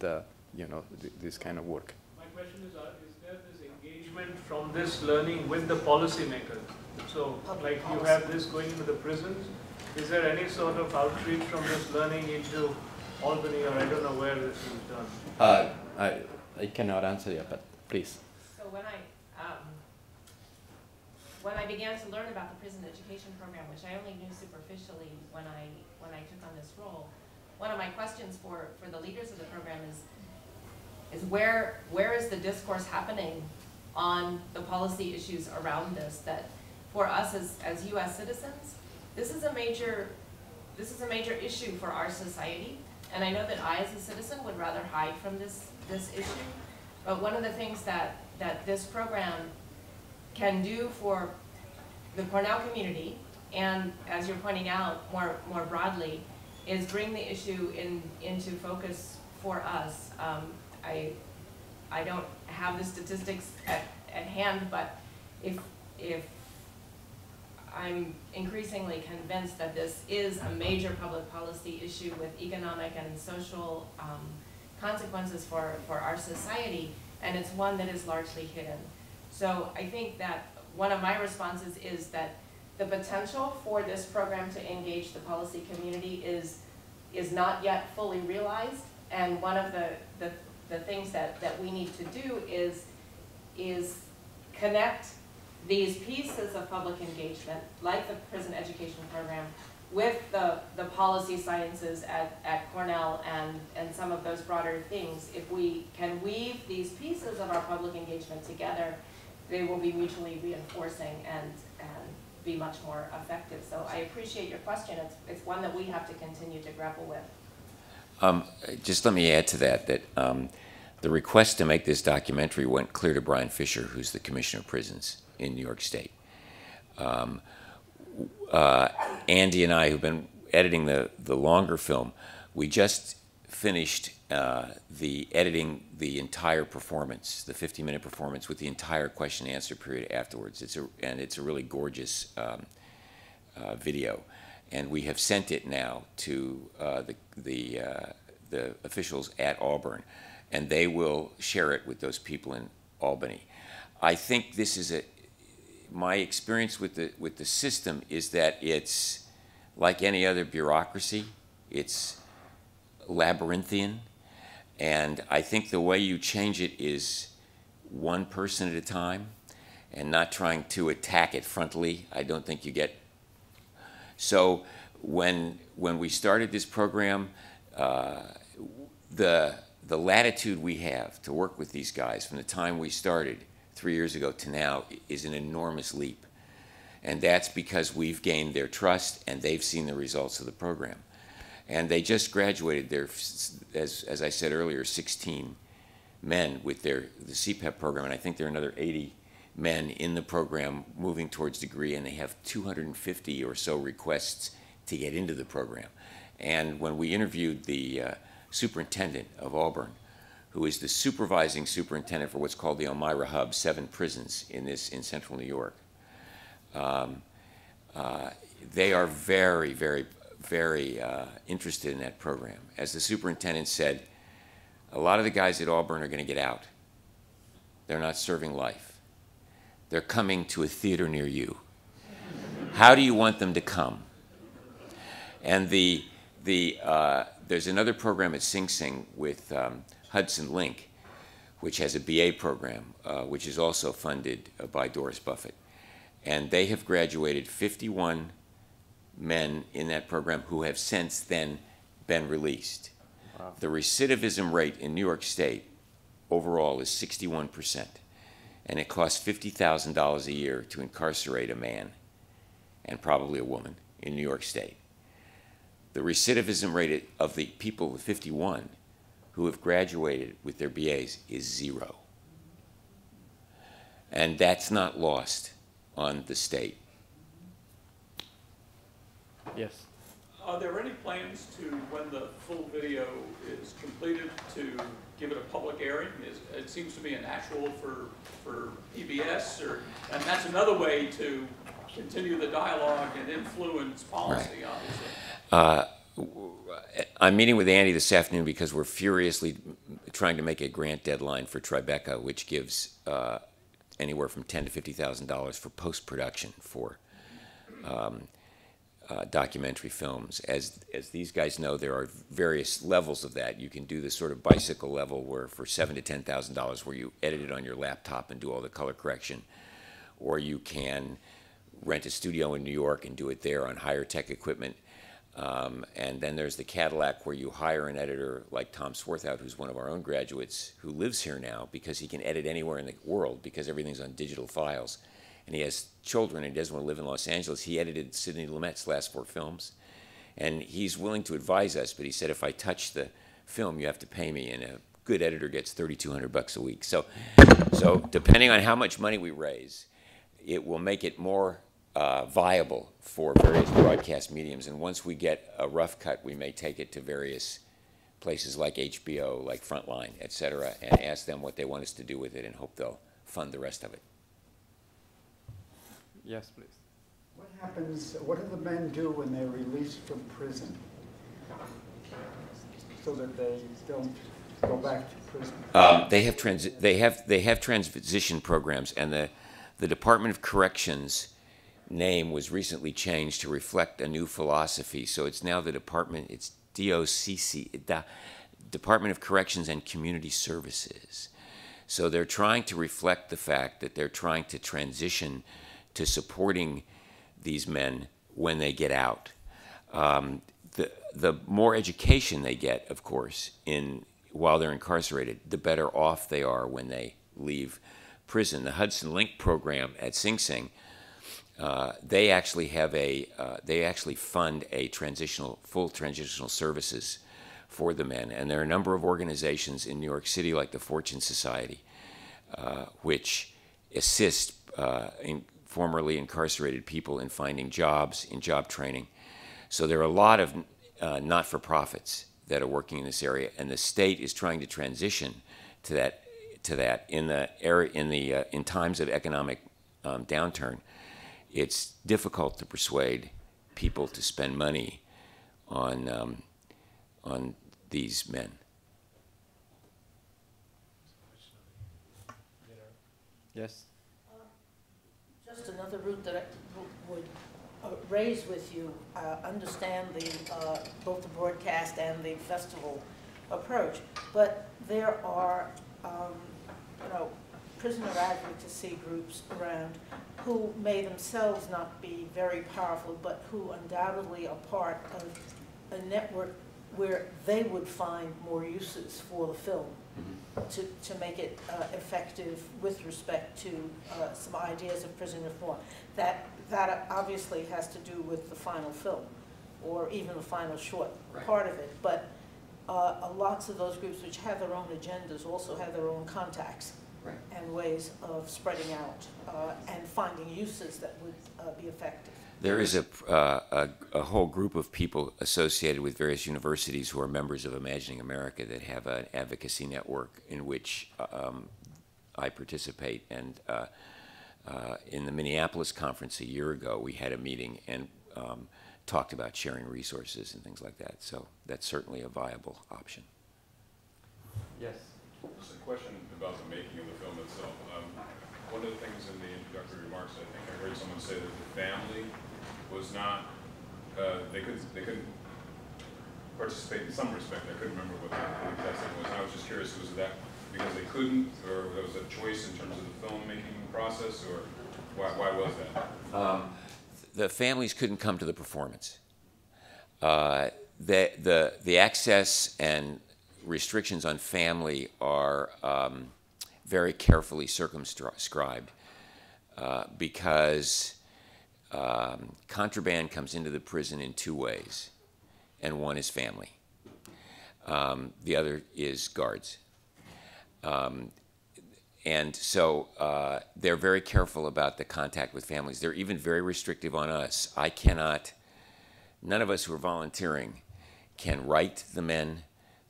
you know, th this kind of work. My question is, uh, is there this engagement from this learning with the policymakers? So, like you have this going into the prisons, is there any sort of outreach from this learning into Albany, or I don't know where this is done? Uh, I, I cannot answer you, but please. So when I, um, when I began to learn about the prison education program, which I only knew superficially when I, when I took on this role, one of my questions for, for the leaders of the program is, is where, where is the discourse happening on the policy issues around this, that for us as, as US citizens, this is a major, this is a major issue for our society. And I know that I, as a citizen, would rather hide from this, this issue. But one of the things that, that this program can do for the Cornell community, and as you're pointing out more, more broadly, is bring the issue in, into focus for us. Um, I, I don't have the statistics at, at hand, but if, if I'm increasingly convinced that this is a major public policy issue with economic and social um, consequences for, for our society, and it's one that is largely hidden. So I think that one of my responses is that the potential for this program to engage the policy community is, is not yet fully realized, and one of the, the, the things that, that we need to do is, is connect these pieces of public engagement, like the prison education program, with the, the policy sciences at, at Cornell and, and some of those broader things, if we can weave these pieces of our public engagement together, they will be mutually reinforcing and, and be much more effective. So I appreciate your question. It's, it's one that we have to continue to grapple with. Um, just let me add to that that um, the request to make this documentary went clear to Brian Fischer, who's the Commissioner of Prisons in New York State. Um, uh, Andy and I, who've been editing the, the longer film, we just finished uh, the editing the entire performance, the 50 minute performance with the entire question and answer period afterwards. It's a, and it's a really gorgeous um, uh, video. And we have sent it now to uh, the, the, uh, the officials at Auburn, and they will share it with those people in Albany. I think this is a, my experience with the, with the system is that it's like any other bureaucracy. It's labyrinthian. And I think the way you change it is one person at a time and not trying to attack it frontally. I don't think you get. So when, when we started this program, uh, the, the latitude we have to work with these guys from the time we started three years ago to now is an enormous leap. And that's because we've gained their trust and they've seen the results of the program. And they just graduated their, as, as I said earlier, 16 men with their the CPEP program, and I think there are another 80 men in the program moving towards degree, and they have 250 or so requests to get into the program. And when we interviewed the uh, superintendent of Auburn, who is the supervising superintendent for what's called the Elmira Hub, seven prisons in this in central New York. Um, uh, they are very, very, very uh, interested in that program. As the superintendent said, a lot of the guys at Auburn are going to get out. They're not serving life. They're coming to a theater near you. How do you want them to come? And the, the, uh, there's another program at Sing Sing with um, Hudson Link, which has a BA program, uh, which is also funded uh, by Doris Buffett. And they have graduated 51 men in that program who have since then been released. Wow. The recidivism rate in New York State overall is 61%, and it costs $50,000 a year to incarcerate a man and probably a woman in New York State. The recidivism rate of the people with 51 who have graduated with their BAs is zero. And that's not lost on the state. Yes. Are there any plans to, when the full video is completed, to give it a public airing? Is, it seems to be a natural for, for PBS, or, and that's another way to continue the dialogue and influence policy, right. obviously. Uh, I'm meeting with Andy this afternoon because we're furiously trying to make a grant deadline for Tribeca, which gives uh, anywhere from ten to fifty thousand dollars for post production for um, uh, documentary films. As as these guys know, there are various levels of that. You can do the sort of bicycle level, where for seven to ten thousand dollars, where you edit it on your laptop and do all the color correction, or you can rent a studio in New York and do it there on higher tech equipment Um, and then there's the Cadillac where you hire an editor like Tom Swartwout, who's one of our own graduates, who lives here now because he can edit anywhere in the world because everything's on digital files. And he has children and he doesn't want to live in Los Angeles. He edited Sidney Lumet's last four films. And he's willing to advise us, but he said, if I touch the film, you have to pay me. And a good editor gets 3,200 bucks a week. So, so depending on how much money we raise, it will make it more uh, viable for various broadcast mediums. And once we get a rough cut, we may take it to various places like HBO, like Frontline, et cetera, and ask them what they want us to do with it and hope they'll fund the rest of it. Yes, please. What happens, what do the men do when they're released from prison? So that they don't go back to prison? Um, they have transi- they have they have transition programs, and the the Department of Corrections name was recently changed to reflect a new philosophy. So it's now the Department. It's DOCC, the Department of Corrections and Community Services. So they're trying to reflect the fact that they're trying to transition to supporting these men when they get out. Um, the, the more education they get, of course, in while they're incarcerated, the better off they are when they leave prison. The Hudson Link program at Sing Sing, uh, they actually have a, uh, they actually fund a transitional, full transitional services for the men. And there are a number of organizations in New York City, like the Fortune Society, uh, which assist uh, in formerly incarcerated people in finding jobs, in job training. So there are a lot of uh, not-for-profits that are working in this area, and the state is trying to transition to that to that in the area in the in times of economic um, downturn. It's difficult to persuade people to spend money on um, on these men. Yes. Just another route that I would uh, raise with you, uh, understand the, uh, both the broadcast and the festival approach, but there are, um, you know, prisoner advocacy groups around who may themselves not be very powerful, but who undoubtedly are part of a network where they would find more uses for the film to, to make it uh, effective with respect to uh, some ideas of prison reform. That, that obviously has to do with the final film, or even the final short Right. part of it. But uh, uh, lots of those groups which have their own agendas also have their own contacts Right. and ways of spreading out uh, and finding uses that would uh, be effective. There is a, uh, a, a whole group of people associated with various universities who are members of Imagining America that have an advocacy network in which um, I participate. And uh, uh, in the Minneapolis conference a year ago, we had a meeting and um, talked about sharing resources and things like that. So that's certainly a viable option. Yes. Just a question about the making of the film itself. Um, one of the things in the introductory remarks, I think I heard someone say that the family was not, uh, they couldn't, they couldn't participate in some respect. I couldn't remember what the thing was. I was just curious, was that because they couldn't, or there was a choice in terms of the filmmaking process, or why, why was that? Um, the families couldn't come to the performance. Uh, the, the, the access and restrictions on family are um, very carefully circumscribed uh, because um, contraband comes into the prison in two ways, and one is family. Um, the other is guards. Um, and so uh, they're very careful about the contact with families. They're even very restrictive on us. I cannot, none of us who are volunteering can write the men.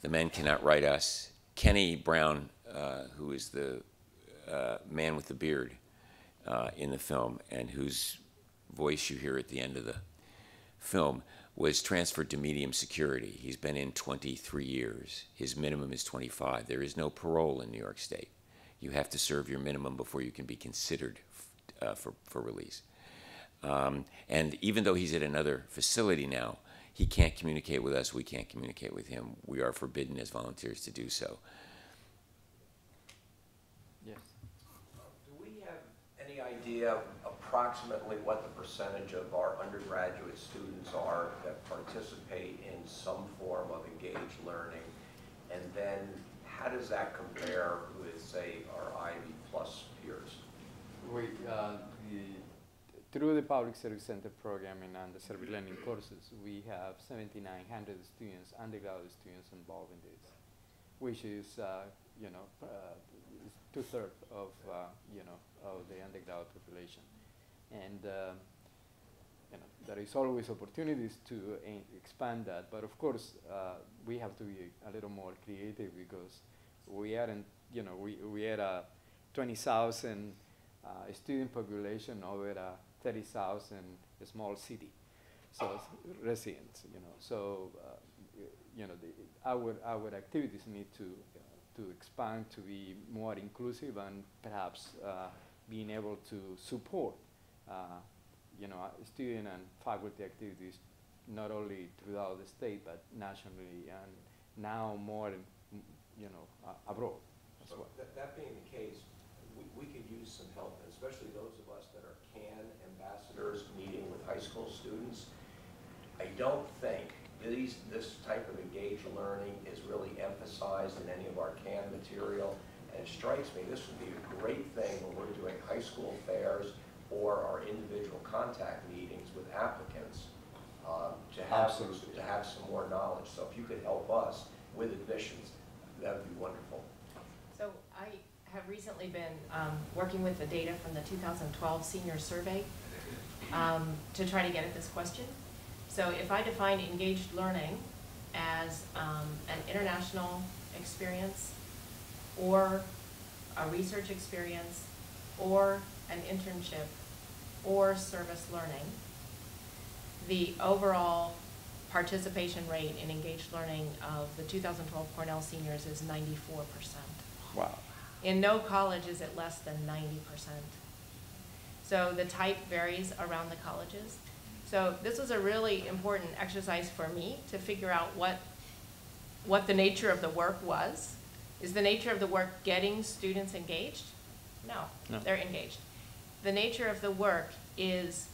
The men cannot write us. Kenny Brown, uh, who is the uh, man with the beard uh, in the film and whose voice you hear at the end of the film, was transferred to medium security. He's been in 23 years. His minimum is 25. There is no parole in New York State. You have to serve your minimum before you can be considered uh, for, for release. Um, and even though he's at another facility now, he can't communicate with us. We can't communicate with him. We are forbidden as volunteers to do so. Yes. Do we have any idea approximately what the percentage of our undergraduate students are that participate in some form of engaged learning? And then how does that compare with, say, our Ivy Plus peers? We, uh, the, through the Public Service Center programming and the Service Learning courses, we have 7,900 students, undergraduate students involved in this, which is, uh, you know, uh, two-thirds of, uh, you know, of the undergraduate population. And, um, you know, there is always opportunities to uh, expand that, but of course, uh, we have to be a little more creative because we aren't, you know, we, we are a 20,000 uh, student population over a 30,000 small city, so residents, you know. So, uh, you know, the, our, our activities need to, uh, to expand to be more inclusive and perhaps uh, being able to support, uh, you know, uh, student and faculty activities not only throughout the state but nationally and now more, mm, you know, uh, abroad as So well. that, that being the case, we, we could use some help, especially those of us that are CAN ambassadors meeting with high school students. I don't think these, this type of engaged learning is really emphasized in any of our CAN material. And it strikes me, this would be a great thing when we're doing high school fairs or our individual contact meetings with applicants, um, to have, Absolutely. to have some more knowledge. So if you could help us with admissions, that would be wonderful. So I have recently been um, working with the data from the 2012 senior survey um, to try to get at this question. So if I define engaged learning as um, an international experience or a research experience or an internship or service learning, the overall participation rate in engaged learning of the 2012 Cornell seniors is 94%. Wow. In no college is it less than 90%. So the type varies around the colleges. So this was a really important exercise for me to figure out what, what the nature of the work was. Is the nature of the work getting students engaged? No, No. they're engaged. The nature of the work is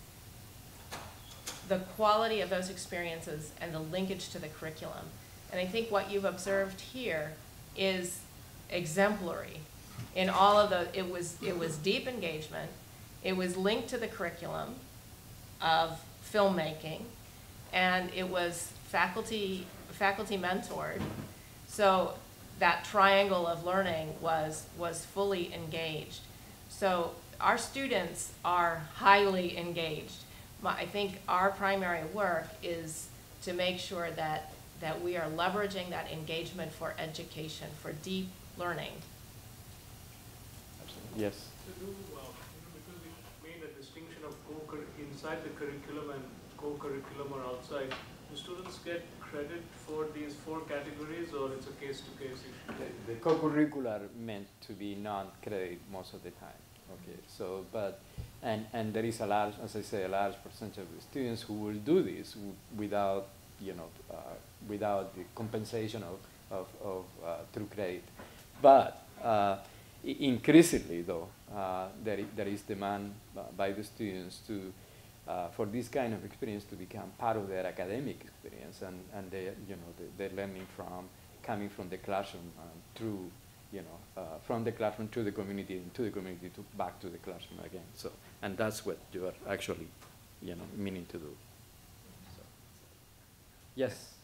the quality of those experiences and the linkage to the curriculum. And I think what you've observed here is exemplary in all of the, it was, it was deep engagement, it was linked to the curriculum of filmmaking, and it was faculty, faculty mentored. So that triangle of learning was, was fully engaged. So our students are highly engaged. My, I think our primary work is to make sure that, that we are leveraging that engagement for education, for deep learning. Yes. To do, uh, you know, because we made a distinction of co inside the curriculum and co-curriculum or outside, do students get credit for these four categories or it's a case-to-case issue? The co-curricular meant to be non-credit most of the time. Okay, so but and and there is a large, as I say, a large percentage of the students who will do this without you know uh, without the compensation of of, of uh, through credit, but uh, increasingly though uh, there there is demand uh, by the students to. Uh, for this kind of experience to become part of their academic experience and, and they, you know, they, they're learning from, coming from the classroom uh, through, you know, uh, from the classroom to the community and to the community to back to the classroom again. So, and that's what you are actually, you know, meaning to do. So, yes.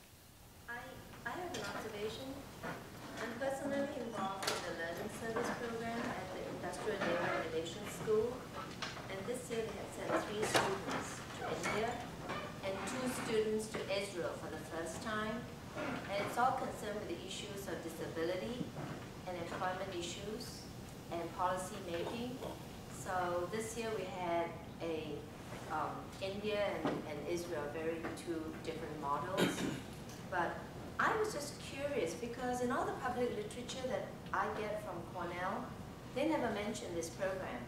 I, I have an observation. I'm personally involved in the learning service program at the Industrial Israel for the first time. And it's all concerned with the issues of disability and employment issues and policy making. So this year we had a um, India and, and Israel, very two different models. But I was just curious because in all the public literature that I get from Cornell, they never mention this program.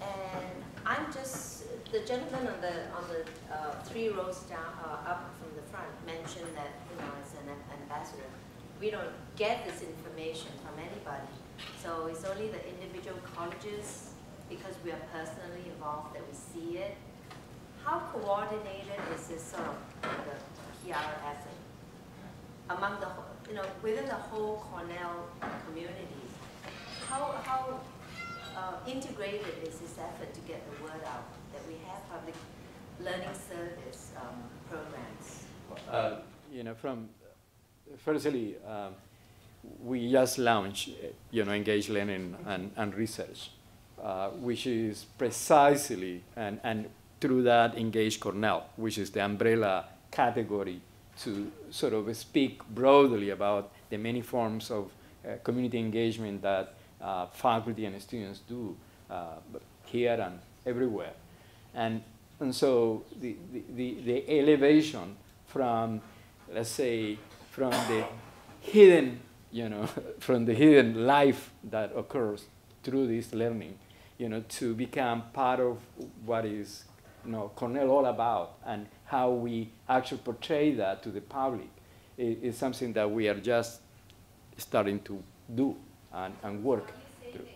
And I'm just, the gentleman on the, on the uh, three rows down, uh, up from the front mentioned that, you know, as an ambassador, we don't get this information from anybody. So it's only the individual colleges because we are personally involved, that we see it. How coordinated is this sort of the PR effort among the, you know, within the whole Cornell community? How, how uh, integrated is this effort to get the word out that we have public learning service um, programs? Uh, you know, from firstly, um, we just launched, uh, you know, engaged learning and, and research, uh, which is precisely and, and through that engage Cornell, which is the umbrella category to sort of speak broadly about the many forms of uh, community engagement that uh, faculty and students do uh, here and everywhere. And, and so the, the, the, elevation from, let's say, from the hidden, you know, from the hidden life that occurs through this learning, you know, to become part of what is, you know, Cornell all about and how we actually portray that to the public is, is something that we are just starting to do and, and work through.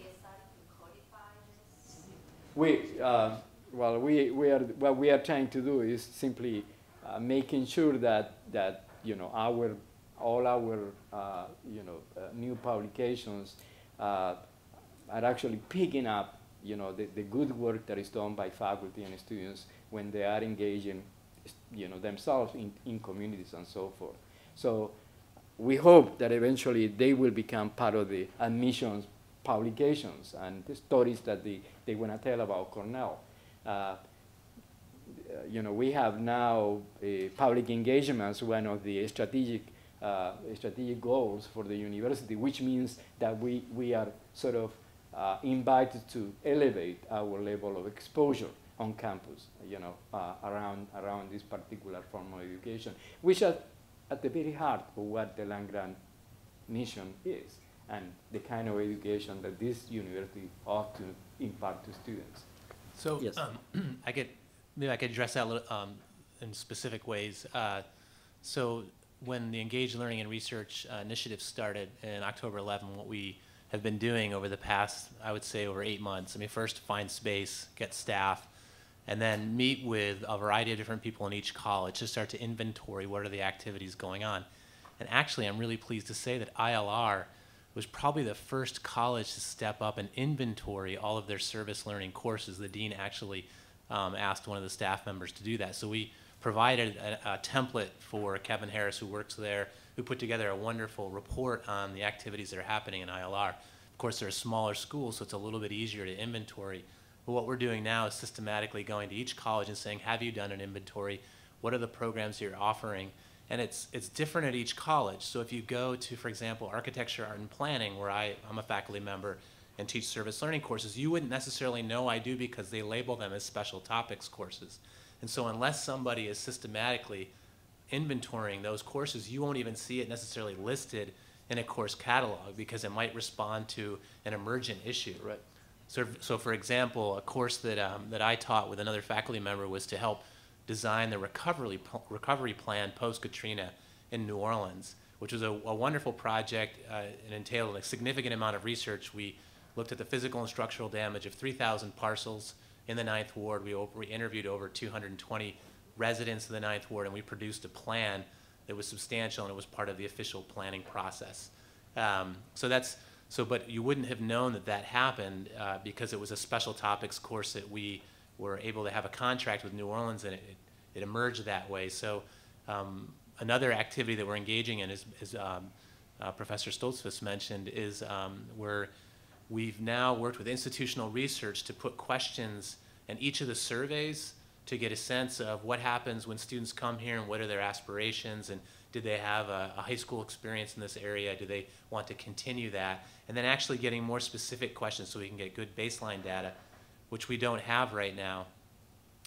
We, uh, well, we, we are, what we are trying to do is simply uh, making sure that, that, you know, our, all our, uh, you know, uh, new publications uh, are actually picking up, you know, the, the good work that is done by faculty and students when they are engaging, you know, themselves in, in communities and so forth. So we hope that eventually they will become part of the admissions publications and the stories that they, they want to tell about Cornell. Uh, you know, we have now public engagement as one of the strategic, uh, strategic goals for the university, which means that we, we are sort of uh, invited to elevate our level of exposure on campus, you know, uh, around, around this particular form of education, which are at the very heart of what the land-grant mission is and the kind of education that this university ought to impart to students. So Yes. um, I could, maybe I could address that a little, um, in specific ways. Uh, So when the Engaged Learning and Research uh, Initiative started in October 11, what we have been doing over the past, I would say, over eight months, I mean, first find space, get staff, and then meet with a variety of different people in each college to start to inventory what are the activities going on. And actually, I'm really pleased to say that ILR was probably the first college to step up and inventory all of their service learning courses. The dean actually um, asked one of the staff members to do that. So we provided a, a template for Kevin Harris, who works there, who put together a wonderful report on the activities that are happening in ILR. Of course, they're a smaller school, so it's a little bit easier to inventory. But what we're doing now is systematically going to each college and saying, have you done an inventory? What are the programs you're offering? And it's, it's different at each college. So if you go to, for example, architecture, art, and planning, where I, I'm a faculty member and teach service learning courses, you wouldn't necessarily know I do because they label them as special topics courses. And so unless somebody is systematically inventorying those courses, you won't even see it necessarily listed in a course catalog because it might respond to an emergent issue. Right. So, so for example, a course that, um, that I taught with another faculty member was to help design the recovery, recovery plan post-Katrina in New Orleans, which was a, a wonderful project uh, and entailed a significant amount of research. We looked at the physical and structural damage of 3,000 parcels in the Ninth Ward. We, we interviewed over 220 residents of the Ninth Ward, and we produced a plan that was substantial, and it was part of the official planning process. Um, so that's so, but you wouldn't have known that that happened uh, because it was a special topics course that we were able to have a contract with New Orleans, and it, it, emerged that way. So, um, another activity that we're engaging in is, is um, uh, Professor Stoltzfus mentioned is um, where we've now worked with institutional research to put questions in each of the surveys to get a sense of what happens when students come here and what are their aspirations and did they have a, a high school experience in this area? Do they want to continue that? And then actually getting more specific questions so we can get good baseline data, which we don't have right now.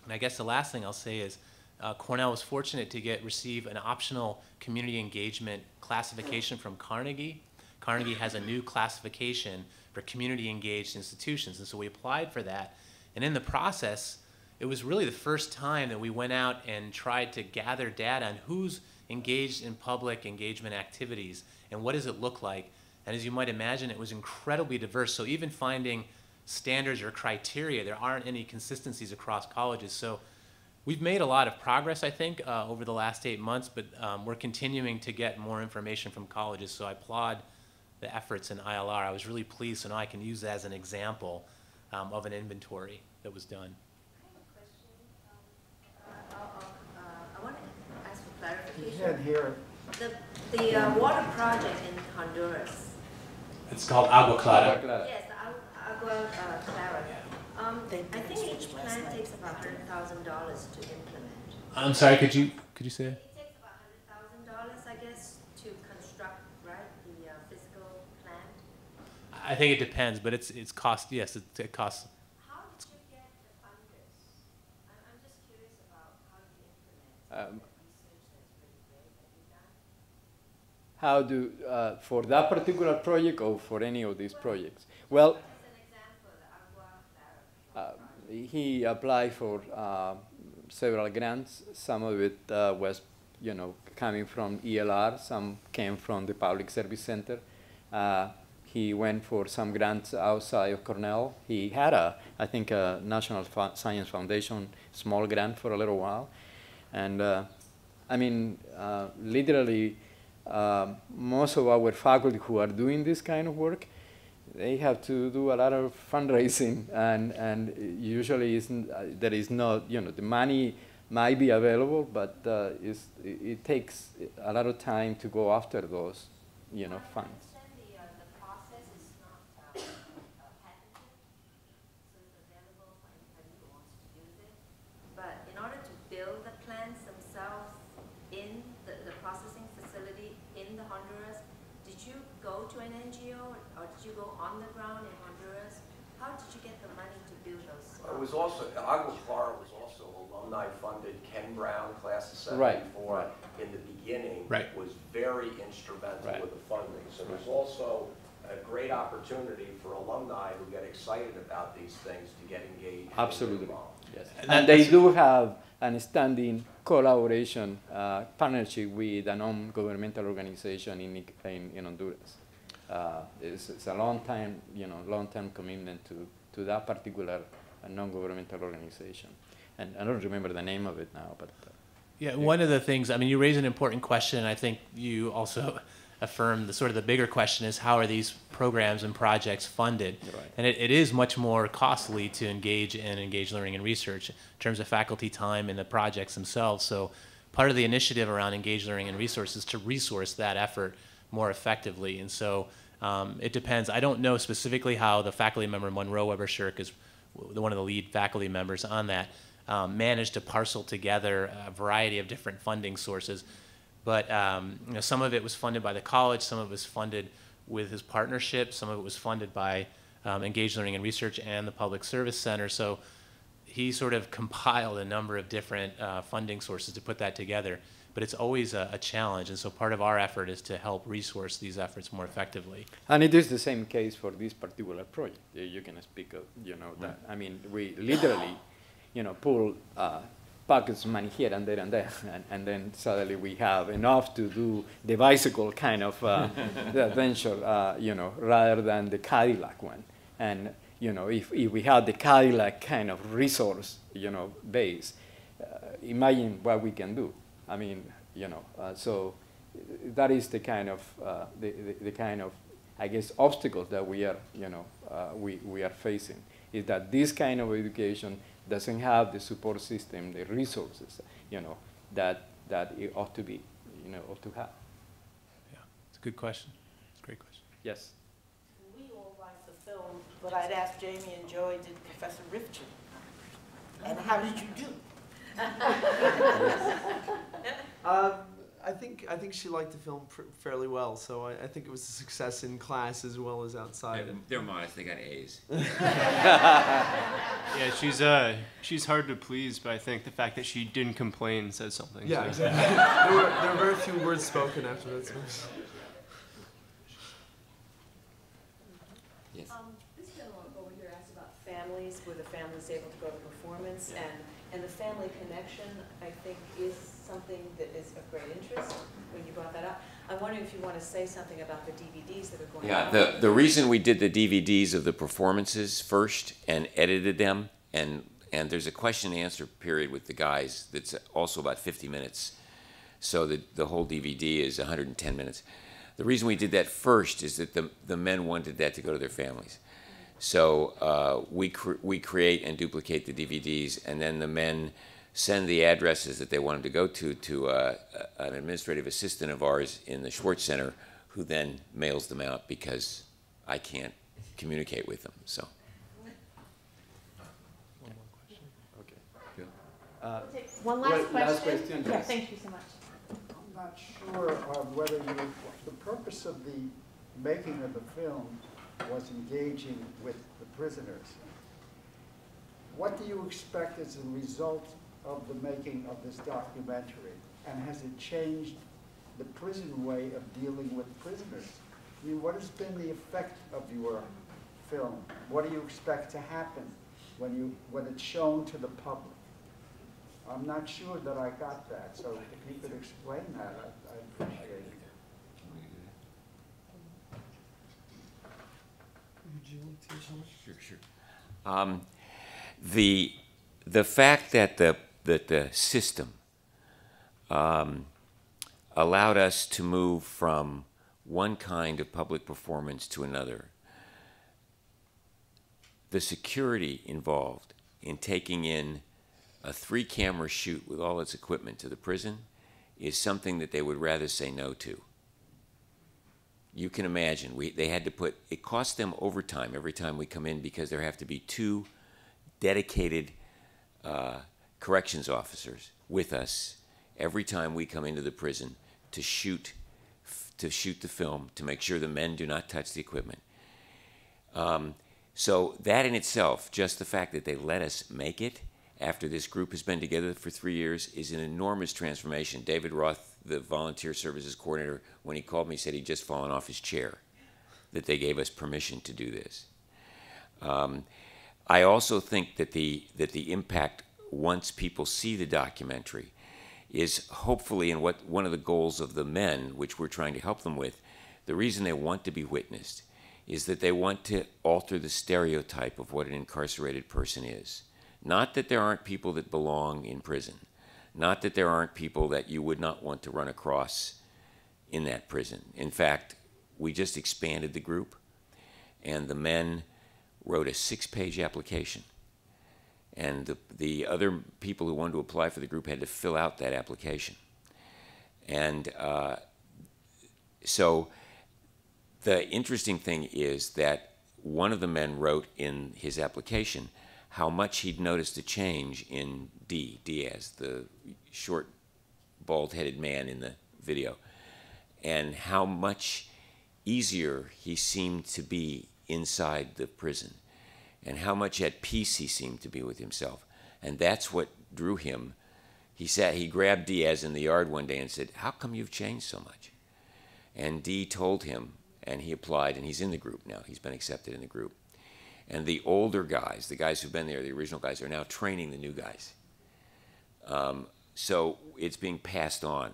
And I guess the last thing I'll say is uh, Cornell was fortunate to get receive an optional community engagement classification from Carnegie. Carnegie has a new classification for community engaged institutions, and so we applied for that. And in the process, it was really the first time that we went out and tried to gather data on who's engaged in public engagement activities and what does it look like. And as you might imagine, it was incredibly diverse. So even finding standards or criteria. There aren't any consistencies across colleges. So we've made a lot of progress, I think, uh, over the last eight months, but um, we're continuing to get more information from colleges. So I applaud the efforts in ILR. I was really pleased, so now I can use that as an example um, of an inventory that was done. I want to ask for clarification. Yeah, here. The, the uh, water project in Honduras. It's called Agua Clara. Yes, the Agu- Agua uh, Clara. Um, I think each plant takes about hundred thousand dollars to implement. I'm sorry, could you, could you say that? It takes about hundred thousand dollars, I guess, to construct, right, the uh, physical plant. I think it depends, but it's, it's cost, yes, it, it costs. How did you get the funders? I'm, I'm just curious about how you implement Um, research that's pretty big that you've done. How do, uh, for that particular project or for any of these projects? Well, uh, he applied for uh, several grants. Some of it uh, was, you know, coming from ELR. Some came from the Public Service Center. Uh, he went for some grants outside of Cornell. He had a, I think, a National Science Foundation small grant for a little while, and uh, I mean, literally, uh, most of our faculty who are doing this kind of work, they have to do a lot of fundraising, and and usually isn't, uh, there is not, you know, the money might be available, but uh, it, it takes a lot of time to go after those, you know, funds. The, uh, the process is not uh, uh, patented, so it's available for anybody who wants to use it. But in order to build the plants themselves in the, the processing facility in the Honduras, did you go to an NGO or did you go on the ground in Honduras? How did you get the money to build those? It was also, Agua Clara was also alumni-funded. Ken Brown, class of Right, 74, in the beginning, Right. was very instrumental Right. with the funding. So there's also a great opportunity for alumni who get excited about these things to get engaged. Absolutely, involved. yes. And And they do have an standing collaboration, uh, partnership with a non-governmental organization in, in, in Honduras. Uh, it's, it's a long time, you know, long-term commitment to, to that particular uh, non-governmental organization. And I don't remember the name of it now, but uh, Yeah, one of the things, I mean, you raise an important question, and I think you also affirm the sort of the bigger question is how are these programs and projects funded? Right. And it, it is much more costly to engage in engaged learning and research in terms of faculty time and the projects themselves. So part of the initiative around engaged learning and resources to resource that effort more effectively. And so um, it depends. I don't know specifically how the faculty member Monroe Weber Shirk is one of the lead faculty members on that um, managed to parcel together a variety of different funding sources. But um, you know, some of it was funded by the college, some of it was funded with his partnership, some of it was funded by um, Engaged Learning and Research and the Public Service Center. So he sort of compiled a number of different uh, funding sources to put that together. But it's always a, a challenge, and so part of our effort is to help resource these efforts more effectively. And it is the same case for this particular project. You can speak of, you know, that, I mean, we literally, you know, pull uh, pockets of money here and there and there, and, and then suddenly we have enough to do the bicycle kind of uh, adventure, uh, you know, rather than the Cadillac one. And, you know, if, if we had the Cadillac kind of resource, you know, base, uh, imagine what we can do. I mean, you know, uh, so that is the kind of uh, the, the, the kind of I guess obstacles that we are you know uh, we, we are facing is that this kind of education doesn't have the support system, the resources, you know, that that it ought to be, you know, ought to have. Yeah, it's a good question. It's a great question. Yes. We all write the film, but I'd ask Jamie and Joey, did Professor Rivchin? And how did you do? Um, I think I think she liked the film pr- fairly well, so I, I think it was a success in class as well as outside. They're modest. They got A's. yeah, she's uh, she's hard to please, but I think the fact that she didn't complain says something. Yeah, so. exactly. there, were, there were very few words spoken after that. So. Yes. Um, this gentleman over here asked about families, where the family's able to go to performance, and, and the family connection, I think, is something that is of great interest when you brought that up. I'm wondering if you want to say something about the DVDs that are going Yeah, out. the, the reason we did the DVDs of the performances first and edited them, and, and there's a question and answer period with the guys that's also about 50 minutes. So the, the whole DVD is 110 minutes. The reason we did that first is that the, the men wanted that to go to their families. So uh, we, cr- we create and duplicate the DVDs, and then the men send the addresses that they wanted to go to to uh, an administrative assistant of ours in the Schwartz Center, who then mails them out because I can't communicate with them. So. Uh, One Wait, last last question. question, Yeah, yes. thank you so much. I'm not sure of whether you, the purpose of the making of the film was engaging with the prisoners. What do you expect as a result of the making of this documentary? And has it changed the prison way of dealing with prisoners? I mean, what has been the effect of your film? What do you expect to happen when you, when it's shown to the public? I'm not sure that I got that, so if you could explain that, I'd appreciate it. Sure, sure. Um, the the fact that the that the system um, allowed us to move from one kind of public performance to another. The security involved in taking in a three camera shoot with all its equipment to the prison is something that they would rather say no to. You can imagine, we, they had to put, it cost them overtime every time we come in because there have to be two dedicated uh, corrections officers with us every time we come into the prison to shoot to shoot the film to make sure the men do not touch the equipment. Um, so that in itself, just the fact that they let us make it after this group has been together for three years, is an enormous transformation. David Roth, the volunteer services coordinator, when he called me, said he'd just fallen off his chair. That they gave us permission to do this. Um, I also think that the that the impact once people see the documentary is hopefully in what one of the goals of the men, which we're trying to help them with, the reason they want to be witnessed is that they want to alter the stereotype of what an incarcerated person is. Not that there aren't people that belong in prison, not that there aren't people that you would not want to run across in that prison. In fact, we just expanded the group, and the men wrote a six page application and the, the other people who wanted to apply for the group had to fill out that application. And uh, so the interesting thing is that one of the men wrote in his application how much he'd noticed a change in D, Diaz, the short, bald headed man in the video, and how much easier he seemed to be inside the prison and how much at peace he seemed to be with himself. And that's what drew him. He sat, he grabbed Diaz in the yard one day and said, How come you've changed so much? And D told him, and he applied, and he's in the group now. He's been accepted in the group. And the older guys, the guys who've been there, the original guys, are now training the new guys. Um, so it's being passed on.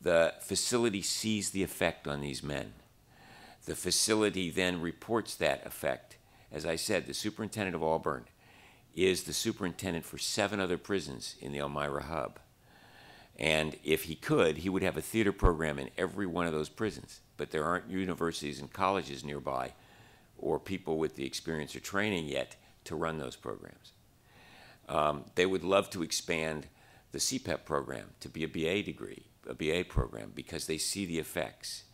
The facility sees the effect on these men. The facility then reports that effect as I said, the superintendent of Auburn is the superintendent for seven other prisons in the Elmira hub. And if he could, he would have a theater program in every one of those prisons. But there aren't universities and colleges nearby or people with the experience or training yet to run those programs. Um, they would love to expand the CPEP program to be a BA degree, a BA program, because they see the effects.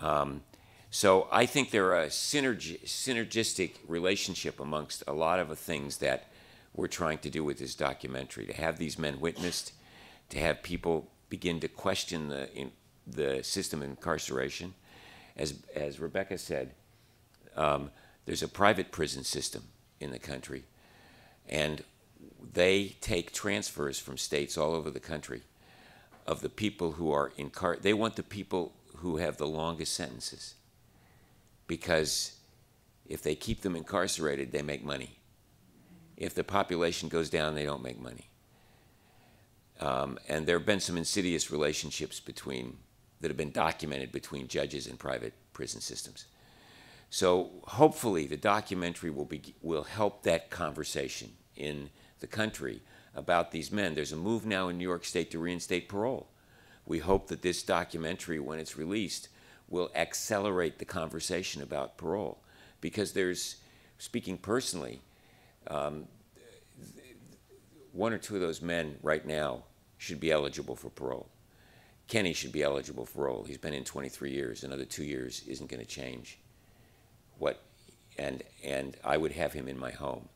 Um, so I think there are a synergy, synergistic relationship amongst a lot of the things that we're trying to do with this documentary. To have these men witnessed, to have people begin to question the in, the system of incarceration. As as Rebecca said, um, there's a private prison system in the country, and they take transfers from states all over the country of the people who are incar. They want the people who have the longest sentences because if they keep them incarcerated, they make money. If the population goes down, they don't make money. Um, and there have been some insidious relationships between that have been documented between judges and private prison systems. So hopefully the documentary will, be, will help that conversation in the country about these men. There's a move now in New York State to reinstate parole. We hope that this documentary, when it's released, will accelerate the conversation about parole. Because there's, speaking personally, um, one or two of those men right now should be eligible for parole. Kenny should be eligible for parole. He's been in 23 years. Another two years isn't going to change what, and, and I would have him in my home.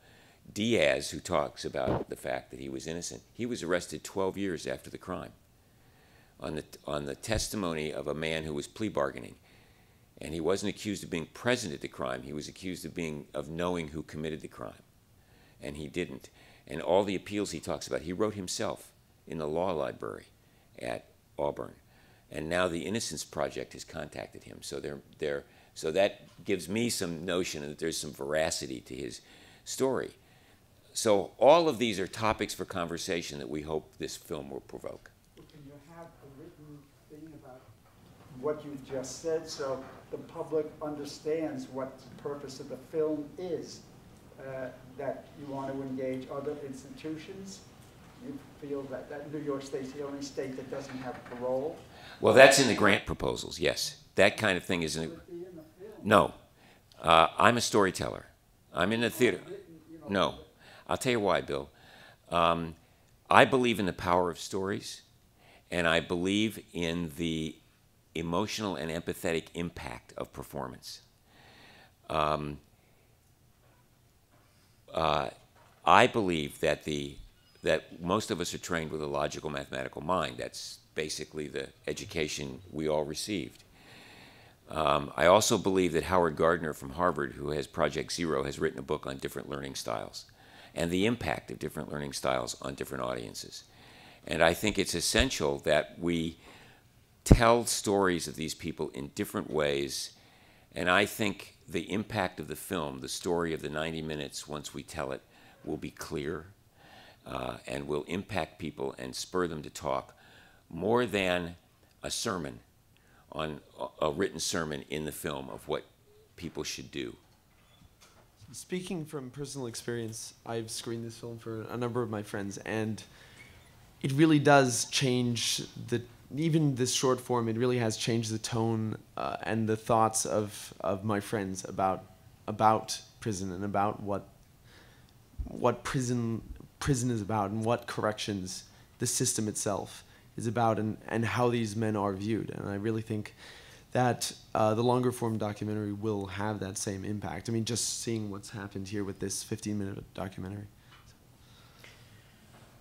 Diaz, who talks about the fact that he was innocent, he was arrested 12 years after the crime on the, on the testimony of a man who was plea bargaining. And he wasn't accused of being present at the crime. He was accused of being of knowing who committed the crime. And he didn't. And all the appeals he talks about, he wrote himself in the law library at Auburn. And now the Innocence Project has contacted him. So they're, they're, so that gives me some notion that there's some veracity to his story. So all of these are topics for conversation that we hope this film will provoke. Can you have a written thing about what you just said so the public understands what the purpose of the film is? Uh, that you want to engage other institutions? You feel that, that New York State's the only state that doesn't have parole? Well, that's in the grant proposals, yes. That kind of thing is in. No. Uh, I'm a storyteller. I'm in the theater. No. I'll tell you why, Bill. Um, I believe in the power of stories, and I believe in the emotional and empathetic impact of performance. Um, uh, I believe that the that most of us are trained with a logical mathematical mind. That's basically the education we all received. Um, I also believe that Howard Gardner from Harvard, who has Project Zero, has written a book on different learning styles and the impact of different learning styles on different audiences. And I think it's essential that we tell stories of these people in different ways. And I think the impact of the film, the story of the 90 minutes, once we tell it, will be clear uh, and will impact people and spur them to talk more than a sermon on a, a written sermon in the film of what people should do. Speaking from personal experience, I've screened this film for a number of my friends, and it really does change the even this short form. It really has changed the tone uh, and the thoughts of of my friends about about prison and about what what prison prison is about and what corrections the system itself is about and, and how these men are viewed. And I really think that uh, the longer form documentary will have that same impact. I mean, just seeing what's happened here with this 15 minute documentary.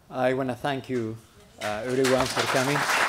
I want to thank you, uh, everyone, for coming.